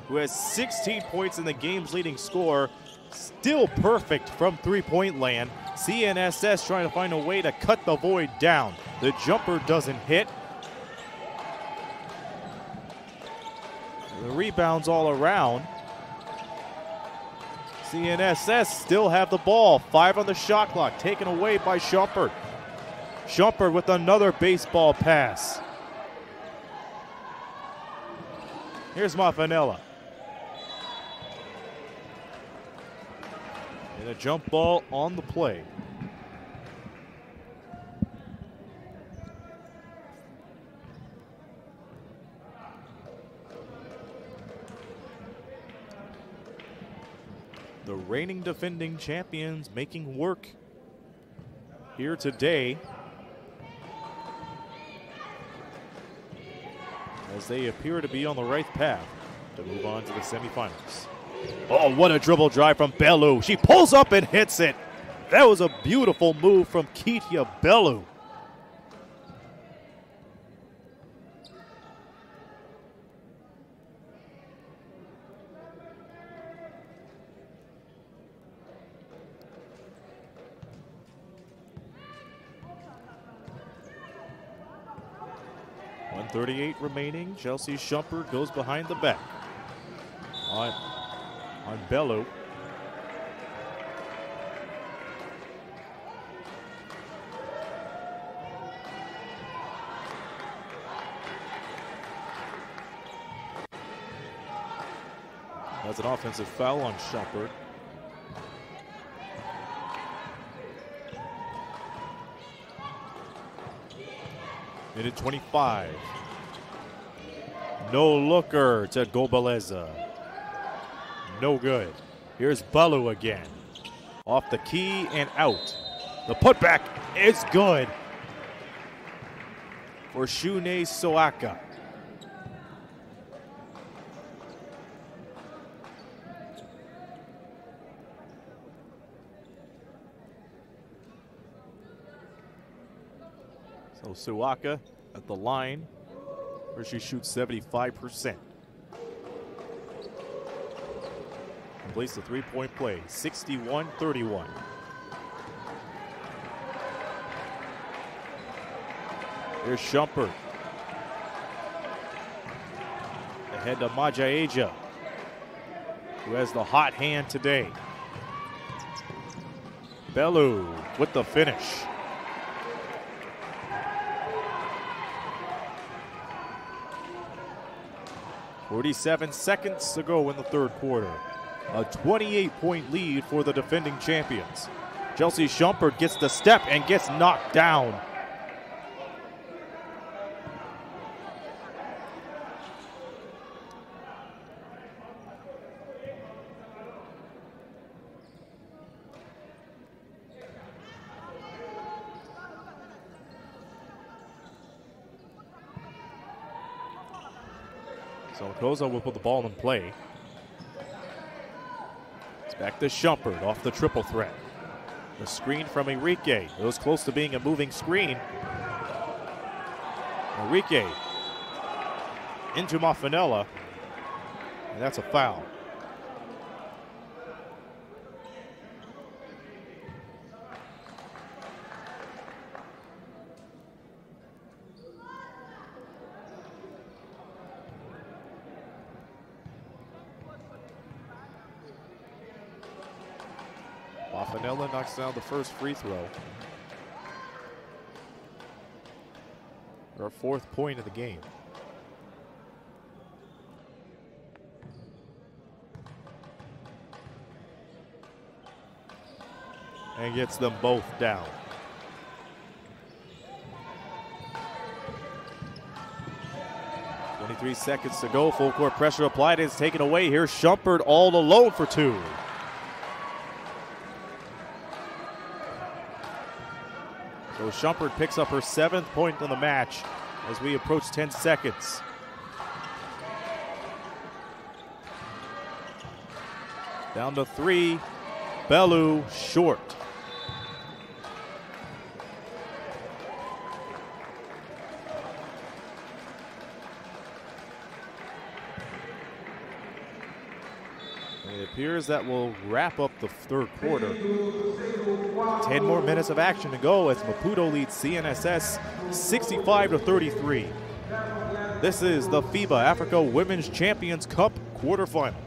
who has 16 points in the game's leading score. Still perfect from three point land. CNSS trying to find a way to cut the void down. The jumper doesn't hit. The rebounds all around. CNSS still have the ball. Five on the shot clock, taken away by Shumpert. Shumpert with another baseball pass. Here's Mafanella. And a jump ball on the play. the reigning defending champions making work here today as they appear to be on the right path to move on to the semifinals. Oh, what a dribble drive from Bellu. She pulls up and hits it. That was a beautiful move from Ketia Bellu. One thirty-eight remaining. Chelsea Shumpert goes behind the back. On, on Bellu. That's an offensive foul on Shumpert. Minute 25. No looker to Gobeleza. No good. Here's Balu again. Off the key and out. The putback is good for Shune Soaka. So Suaka at the line where she shoots 75%. Completes the three point play, 61 31. Here's Shumpert. Ahead to Majaeja, who has the hot hand today. Bellu with the finish. Forty-seven seconds to go in the third quarter. A 28-point lead for the defending champions. Chelsea Shumpert gets the step and gets knocked down. So will put the ball in play. It's back to Shumpert off the triple threat. The screen from Enrique. It was close to being a moving screen. Enrique into Mafanella. And that's a foul. Mafanella knocks down the first free throw. Our fourth point of the game. And gets them both down. Twenty-three seconds to go. Full court pressure applied. It's taken away. here. Shumpert all alone for two. Shumpert picks up her seventh point in the match as we approach 10 seconds. Down to three. Bellu short. Appears that will wrap up the third quarter. 10 more minutes of action to go as Maputo leads CNSS 65 to 33. This is the FIBA Africa Women's Champions Cup quarterfinal.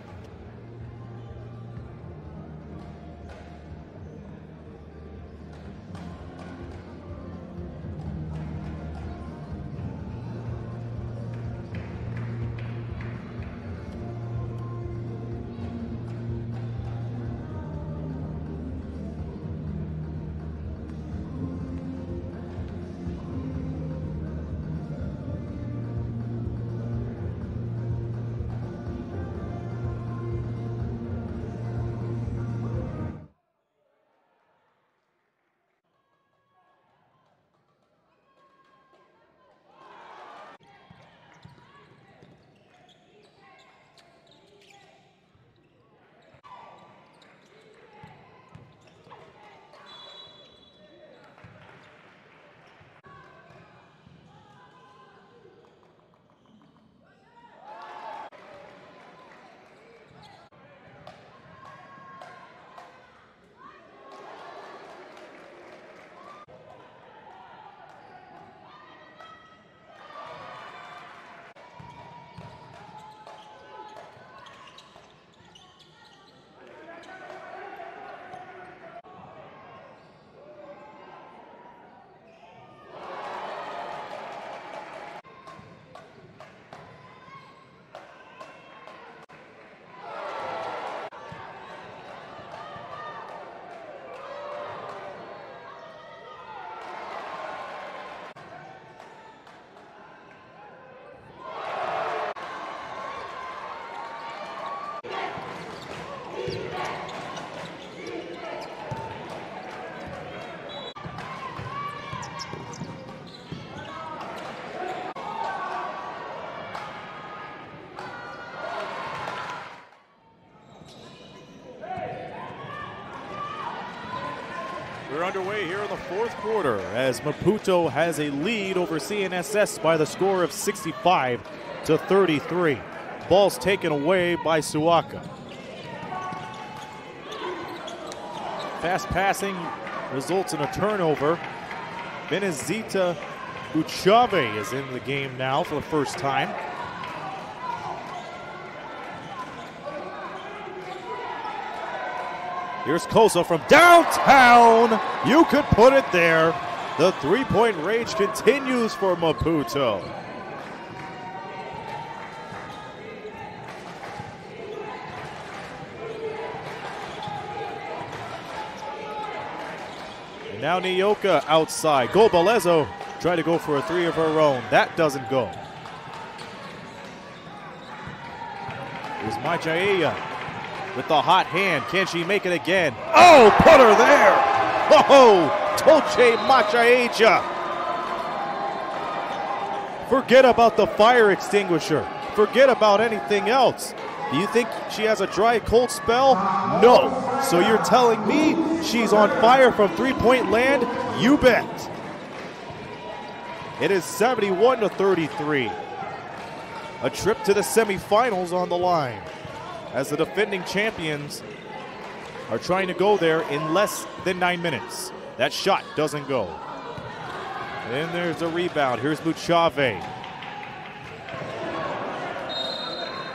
We're underway here in the fourth quarter as Maputo has a lead over CNSS by the score of 65 to 33. Ball's taken away by Suaka. Fast passing results in a turnover. Benezita Uchave is in the game now for the first time. Here's Koza from downtown. You could put it there. The three point rage continues for Maputo. And now Nyoka outside. Gobeleza try to go for a three of her own. That doesn't go. Here's Machaia with the hot hand. Can she make it again? Oh, put her there. Oh, Tolche Machaeja. Forget about the fire extinguisher. forget about anything else. Do you think she has a dry, cold spell? No. So you're telling me she's on fire from three point land? You bet. It is 71 to 33. A trip to the semifinals on the line as the defending champions are trying to go there in less than nine minutes. That shot doesn't go. And there's a rebound. Here's Muchave.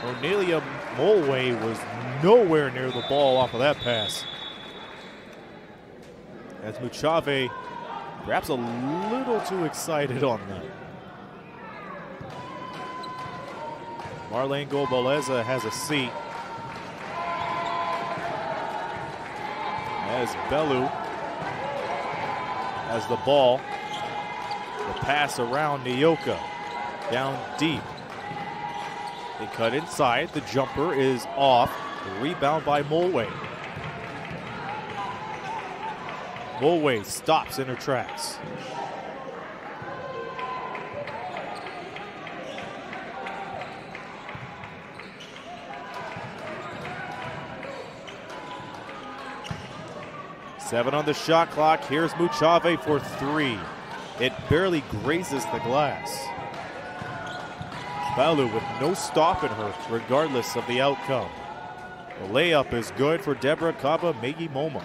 Cornelia Mulway was nowhere near the ball off of that pass. As Muchave perhaps a little too excited on that. Marlene Gobeleza has a seat. As Bellu has the ball. The pass around Nyoka. Down deep. They cut inside. The jumper is off. The rebound by Mulway. Mulway stops in her tracks. Seven on the shot clock. Here's Muchave for three. It barely grazes the glass. Balu with no stopping her, regardless of the outcome. The layup is good for Deborah Kaba Megi Moma.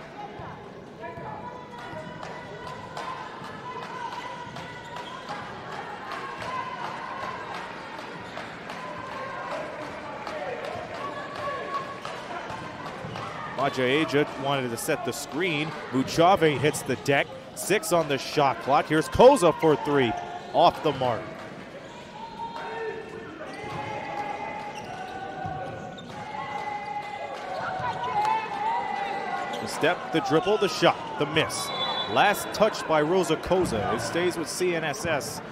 Maja wanted to set the screen. Muchave hits the deck. Six on the shot clock. Here's Koza for three. Off the mark. The step, the dribble, the shot, the miss. Last touch by Rosa Koza. It stays with CNSS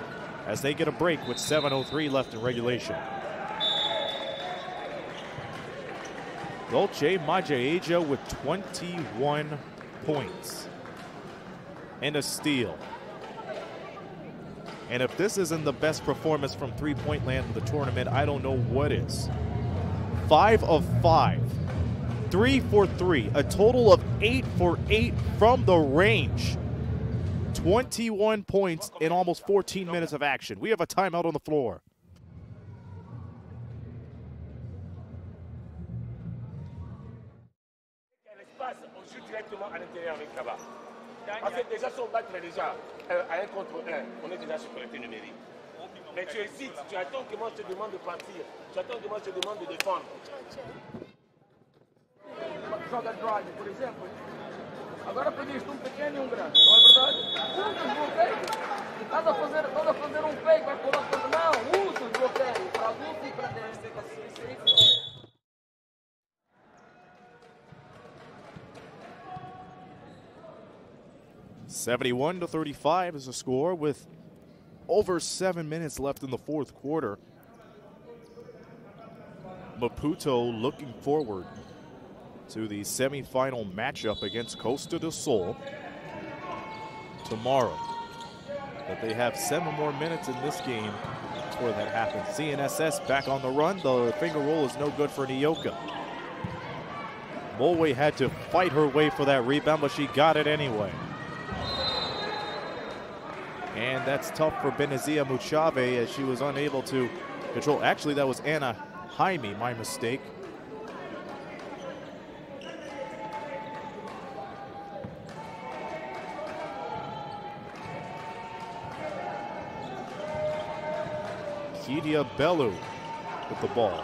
as they get a break with 7.03 left in regulation. Dolce Majaeja with 21 points and a steal. And if this isn't the best performance from three-point land of the tournament, I don't know what is. Five of five. Three for three. A total of eight for eight from the range. 21 points in almost 14 minutes of action. We have a timeout on the floor. Parce que déjà, si on bat déjà à un contre un, on est déjà collecté numérique. Mais tu hésites, tu attends que moi je te demande de partir, tu attends que moi je te demande de défendre. Joga drive, por exemplo. Agora pediste um pequeno e um grande, não é verdade? Usa os bloqueios. Estás a fazer, estás a fazer um fake, vai por outro. Não, usa os bloqueios para adulto e para dentro. 71 to 35 is the score with over seven minutes left in the fourth quarter. Maputo looking forward to the semifinal matchup against Costa do Sol tomorrow. But they have seven more minutes in this game before that happens. CNSS back on the run. The finger roll is no good for Nyoka. Mulway had to fight her way for that rebound, but she got it anyway. And that's tough for Benazia Muchave as she was unable to control. Actually, that was Anna Jaime, my mistake. Kidia Bellu with the ball.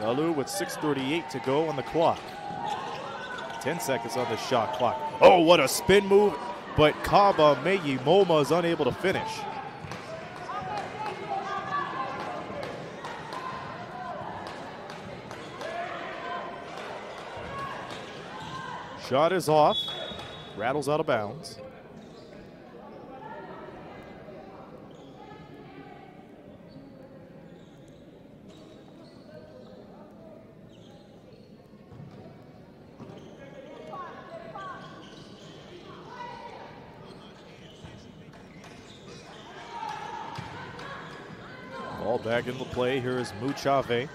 Bellu with 6.38 to go on the clock. 10 seconds on the shot clock. Oh, what a spin move. But Kaba Meyi Moma is unable to finish. Shot is off. Rattles out of bounds. Back in the play. Here is Muchave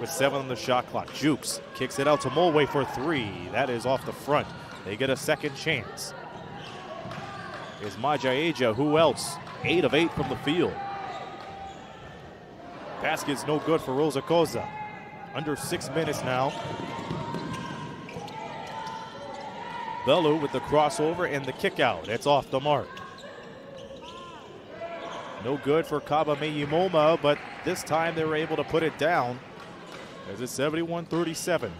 with seven on the shot clock. Jukes kicks it out to Mulway for three. That is off the front. They get a second chance. Is Majaeja. Who else? Eight of eight from the field. Basket's no good for Rosa Koza. Under six minutes now. Bellu with the crossover and the kick out. It's off the mark. No good for Kaba Meyimoma, but this time they were able to put it down as it's 71 37.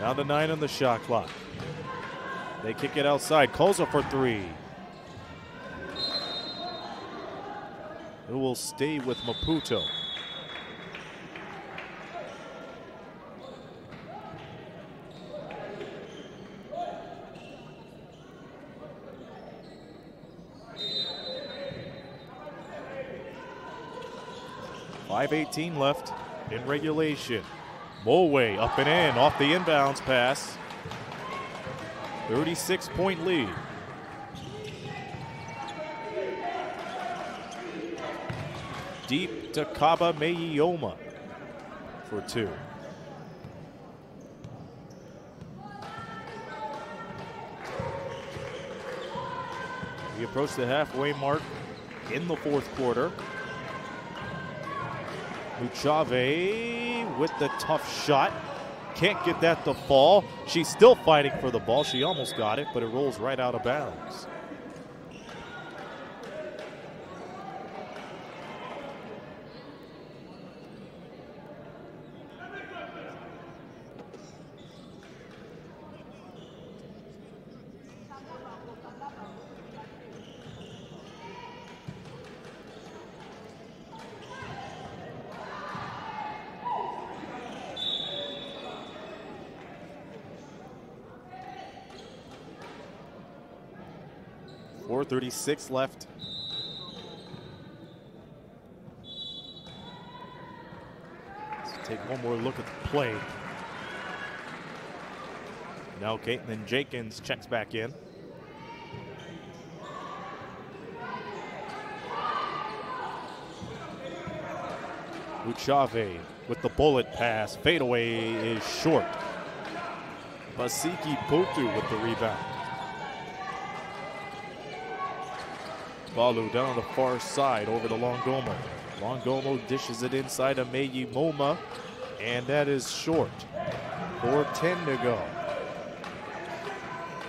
Down to nine on the shot clock. They kick it outside. Koza for three. It will stay with Maputo. Five eighteen left in regulation. Mulway up and in off the inbounds pass. 36 point lead. Deep to Kaba Meyoma for two. We approach the halfway mark in the fourth quarter. Muchave with the tough shot. Can't get that to fall. She's still fighting for the ball. She almost got it, but it rolls right out of bounds. Four thirty-six left. Let's take one more look at the play. Now Caitlin Jenkins checks back in. Uchave with the bullet pass. Fadeaway is short. Basiki Putu with the rebound. Balu down the far side over to Longomo. Longomo dishes it inside to Meiji Moma, and that is short. 4.10 to go.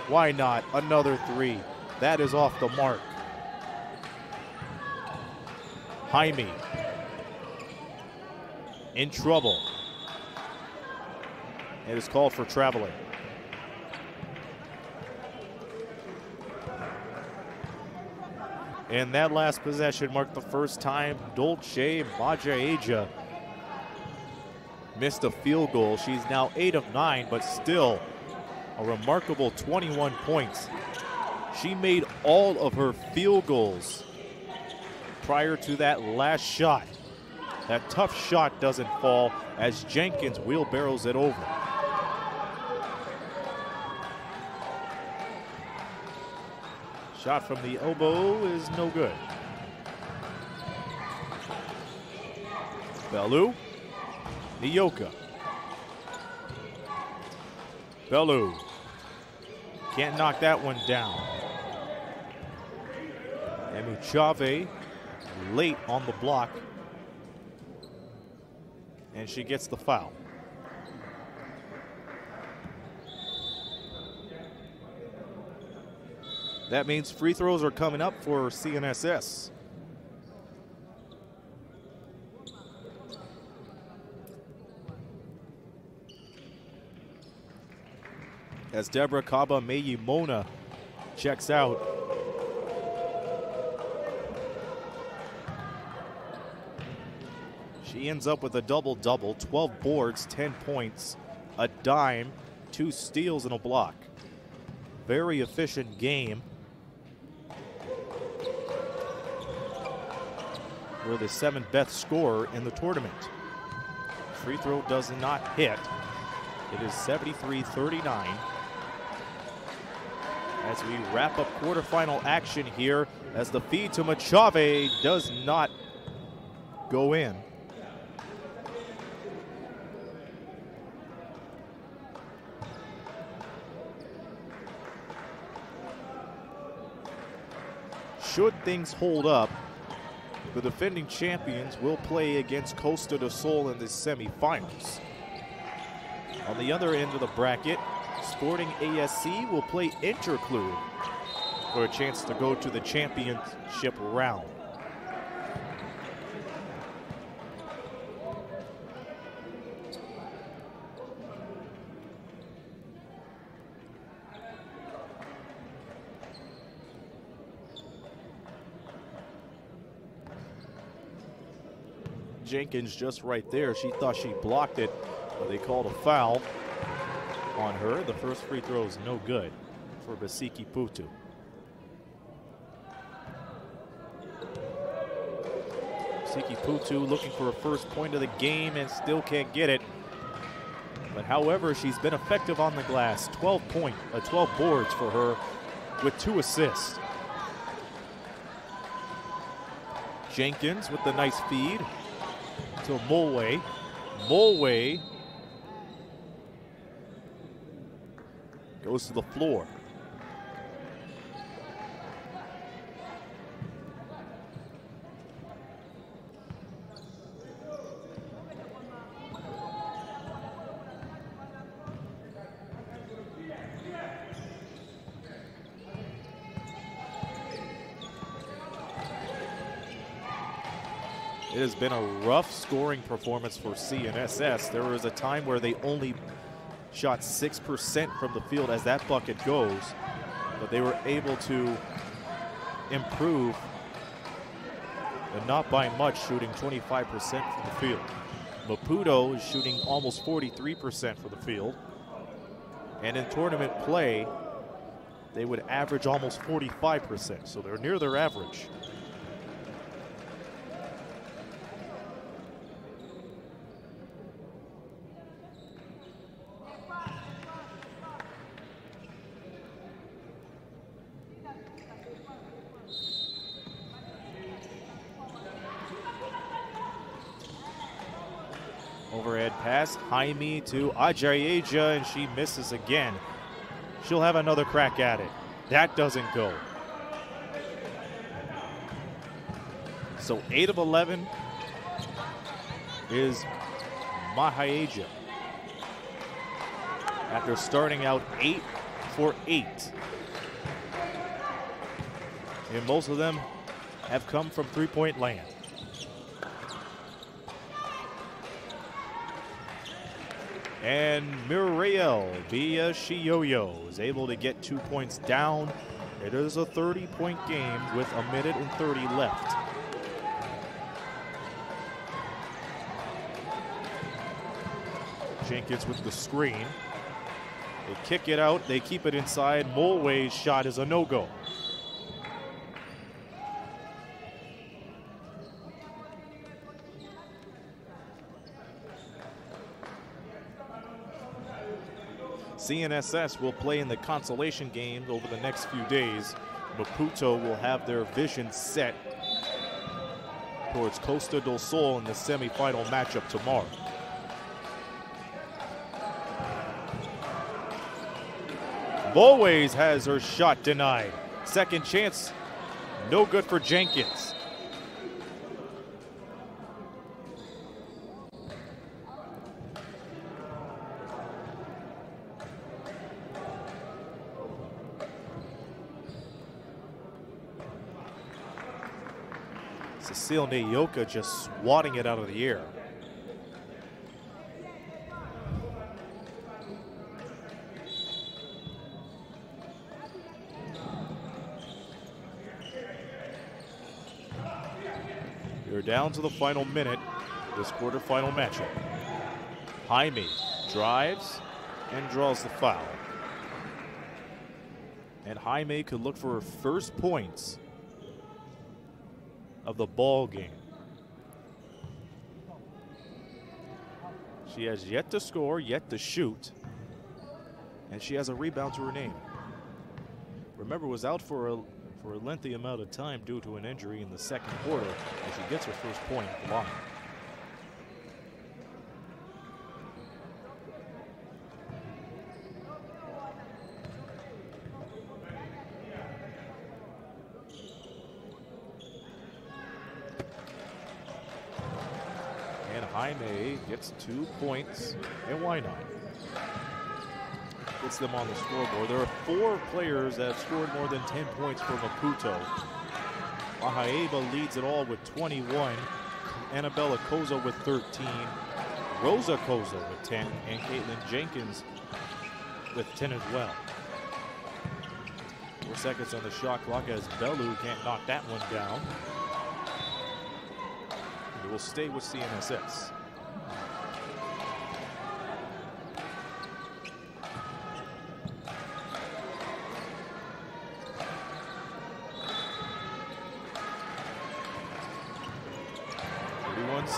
Why not? Another three. That is off the mark. Jaime in trouble. It is called for traveling. And that last possession marked the first time Dolce Majaeja missed a field goal. She's now 8 of 9, but still a remarkable 21 points. She made all of her field goals prior to that last shot. That tough shot doesn't fall as Jenkins wheelbarrows it over. Shot from the elbow is no good. Bellu. Nyoka. Bellu. Can't knock that one down. And Uchave late on the block. And she gets the foul. That means free throws are coming up for CNSS. As Deborah Kaba Meyimona checks out. She ends up with a double double 12 boards, 10 points, a dime, two steals, and a block. Very efficient game. For the seventh best scorer in the tournament. Free throw does not hit. It is 73 39. As we wrap up quarterfinal action here, as the feed to Machave does not go in. Should things hold up, the defending champions will play against Costa do Sol in the semifinals. On the other end of the bracket, Sporting ASC will play Interclube for a chance to go to the championship round. Jenkins just right there. She thought she blocked it, but they called a foul on her. The first free throw is no good for Basiki Putu. Basiki Putu looking for a first point of the game and still can't get it. But however, she's been effective on the glass. 12 point, uh, 12 boards for her with two assists. Jenkins with the nice feed to Mulway. Mulway goes to the floor. Been a rough scoring performance for CNSS. There was a time where they only shot 6% from the field as that bucket goes, but they were able to improve and not by much, shooting 25% from the field. Maputo is shooting almost 43% for the field. And in tournament play, they would average almost 45%, so they're near their average. Pass, Jaime to Ajayeja, and she misses again. She'll have another crack at it. That doesn't go. So 8 of 11 is Mahayeja. After starting out 8 for 8. And most of them have come from three-point land. And Muriel via Shiyoyo is able to get two points down. It is a 30 point game with a minute and 30 left. Jenkins with the screen. They kick it out, they keep it inside. Mulway's shot is a no go. CNSS will play in the consolation game over the next few days. Maputo will have their vision set towards Costa do Sol in the semifinal matchup tomorrow. Mulways has her shot denied. Second chance, no good for Jenkins. Cecile Nyoka just swatting it out of the air. You're down to the final minute this quarterfinal matchup. Jaime drives and draws the foul. And Jaime could look for her first points of the ball game. She has yet to score, yet to shoot, and she has a rebound to her name. Remember, was out for a for a lengthy amount of time due to an injury in the second quarter, and she gets her first point blocked. Gets two points, and why not? Gets them on the scoreboard. There are four players that have scored more than 10 points for Maputo. Ahaeba leads it all with 21, Annabella Koza with 13, Rosa Koza with 10, and Caitlin Jenkins with 10 as well. Four seconds on the shot clock as Bellu can't knock that one down. It will stay with CNSS.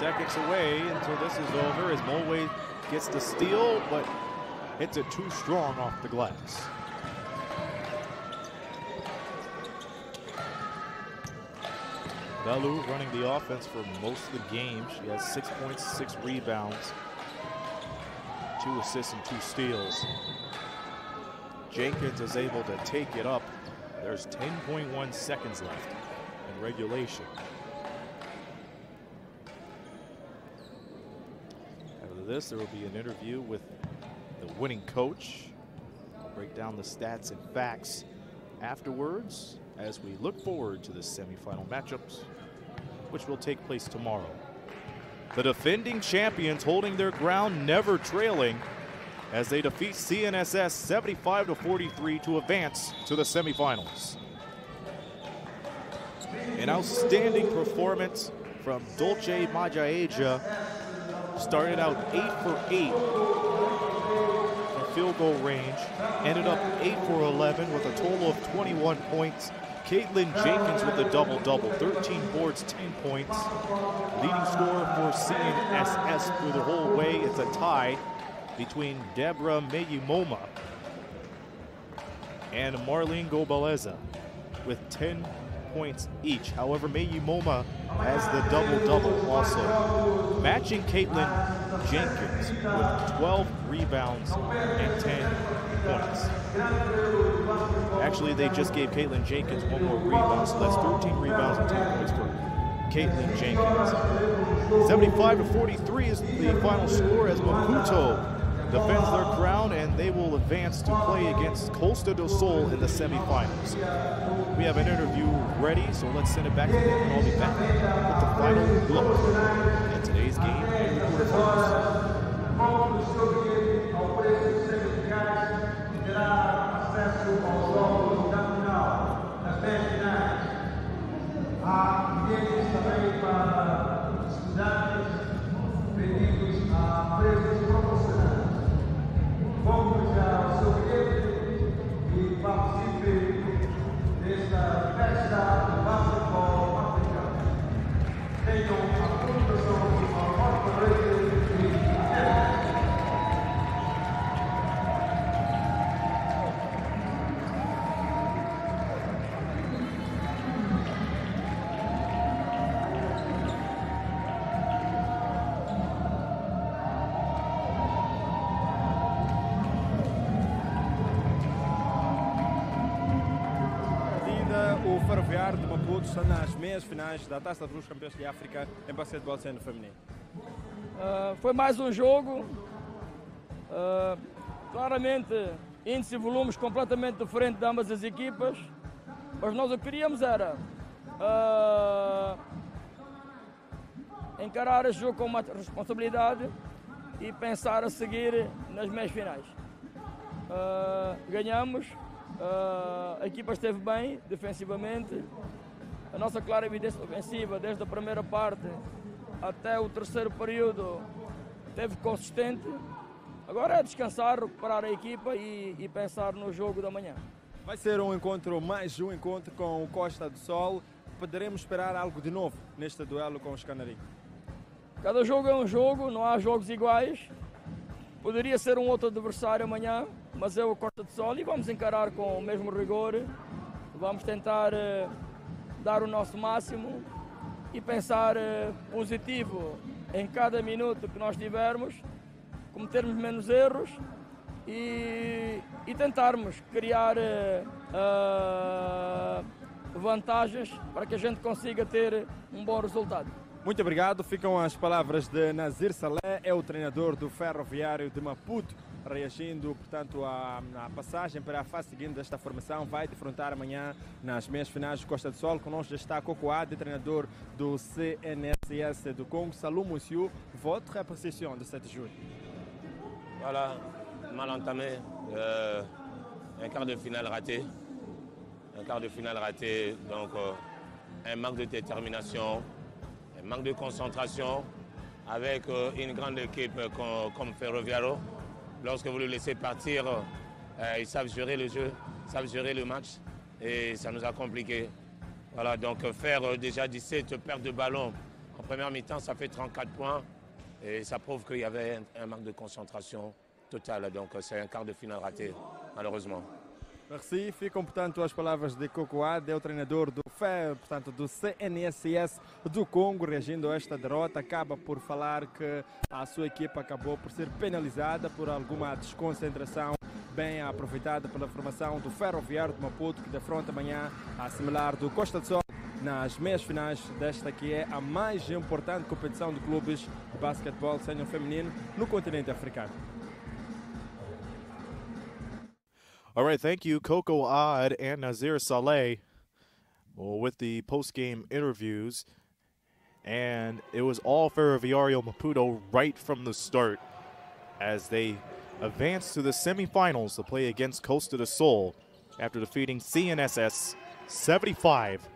Seconds away until this is over as Mulway gets the steal, but hits it too strong off the glass. Bellu running the offense for most of the game. She has six points, six rebounds, two assists, and two steals. Jenkins is able to take it up. There's 10.1 seconds left in regulation. This, there will be an interview with the winning coach. I'll break down the stats and facts afterwards as we look forward to the semifinal matchups, which will take place tomorrow. The defending champions holding their ground, never trailing, as they defeat CNSS 75 to 43 to advance to the semifinals. An outstanding performance from Dolce Majaeja. Started out 8 for 8 from field goal range. Ended up 8 for 11 with a total of 21 points. Caitlin Jenkins with a double-double, 13 boards, 10 points. Leading scorer for CNSS through the whole way. It's a tie between Deborah Meyumoma and Marlene Gobeleza with 10 points each. However, Meyumoma has the double-double also, matching Caitlin Jenkins with 12 rebounds and 10 points. Actually, they just gave Caitlin Jenkins one more rebound, so that's 13 rebounds and 10 points for Caitlin Jenkins. 75 to 43 is the final score as Maputo defends their crown and they will advance to play against Costa do Sol in the semifinals. We have an interview ready, so let's send it back to them and I'll be back with the final look at today's game the. Meias finais da Taça dos Campeões de África em basquetebol sendo feminino. Ah, foi mais um jogo, ah, claramente índice e volumes completamente diferentes de ambas as equipas, mas nós o que queríamos era ah, encarar este jogo com uma responsabilidade e pensar a seguir nas meias finais. Ganhamos, a equipa esteve bem defensivamente, a nossa clara evidência ofensiva desde a primeira parte até o terceiro período teve consistente. Agora é descansar, recuperar a equipa e, e pensar no jogo da manhã. Vai ser um encontro, mais um encontro com o Costa do Sol. Poderemos esperar algo de novo neste duelo com os canarinhos. Cada jogo é um jogo, não há jogos iguais. Poderia ser um outro adversário amanhã, mas é o Costa de Sol e vamos encarar com o mesmo rigor. Vamos tentar uh, dar o nosso máximo e pensar uh, positivo em cada minuto que nós tivermos, cometermos menos erros e, e tentarmos criar uh, vantagens para que a gente consiga ter um bom resultado. Muito obrigado. Ficam as palavras de Nazir Saleh, é o treinador do Ferroviário de Maputo, reagindo, portanto, à, à, passagem para a fase seguinte desta formação. Vai defrontar amanhã nas meias finais de Costa do Sol. Conosco está Coco Ade, treinador do CNSS do Congo, Salou Monsieur. Votre appréciation de 7 juillet Voilà, mal entamé. Euh, un quart de finale raté. Un quart de finale raté, donc euh, un manque de détermination, un manque de concentration avec euh, une grande équipe comme, comme Ferroviaro. Lorsque vous le laissez partir, euh, ils savent gérer le jeu, ils savent gérer le match et ça nous a compliqué. Voilà, donc faire euh, déjà 17 pertes de ballon en première mi-temps, ça fait 34 points et ça prouve qu'il y avait un, un manque de concentration totale. Donc c'est un quart de finale raté, malheureusement. Merci. Ficam, portanto, as palavras de Cocoade, é o treinador do FE, portanto, do CNSS do Congo, reagindo a esta derrota. Acaba por falar que a sua equipa acabou por ser penalizada por alguma desconcentração bem aproveitada pela formação do Ferroviário de Maputo, que defronta amanhã a similar do Costa do Sol nas meias finais desta que é a mais importante competição de clubes de basquetebol sênior feminino no continente africano. All right, thank you, Coco Odd and Nazir Saleh well, with the post-game interviews. And it was all Ferroviario Maputo right from the start as they advanced to the semifinals to play against Costa do Sol after defeating CNSS 75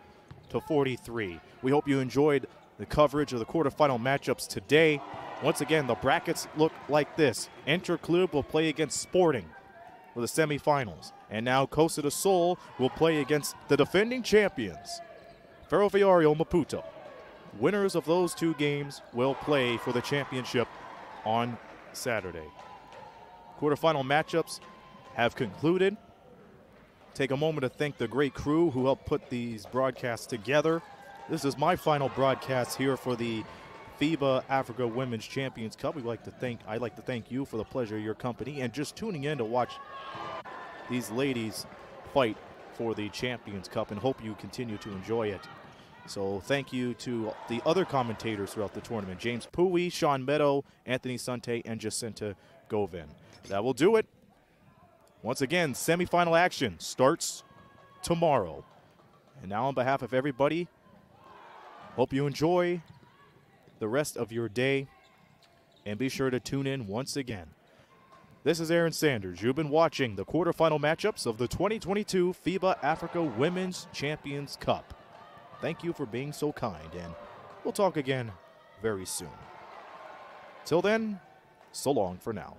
to 43. We hope you enjoyed the coverage of the quarterfinal matchups today. Once again, the brackets look like this. Interclube will play against Sporting for the semifinals. And now Costa do Sol will play against the defending champions, Ferroviario Maputo. Winners of those two games will play for the championship on Saturday. Quarterfinal matchups have concluded. Take a moment to thank the great crew who helped put these broadcasts together. This is my final broadcast here for the FIBA Africa Women's Champions Cup. We'd like to thank I'd like to thank you for the pleasure of your company and just tuning in to watch these ladies fight for the Champions Cup and hope you continue to enjoy it. So thank you to the other commentators throughout the tournament, James Pui, Sean Meadow, Anthony Sante, and Jacinta Govin. That will do it. Once again, semifinal action starts tomorrow. And now on behalf of everybody, hope you enjoy the rest of your day and be sure to tune in once again. This is Aaron Sanders. You've been watching the quarterfinal matchups of the 2022 FIBA Africa Women's Champions Cup. Thank you for being so kind, and we'll talk again very soon. Till then, so long for now.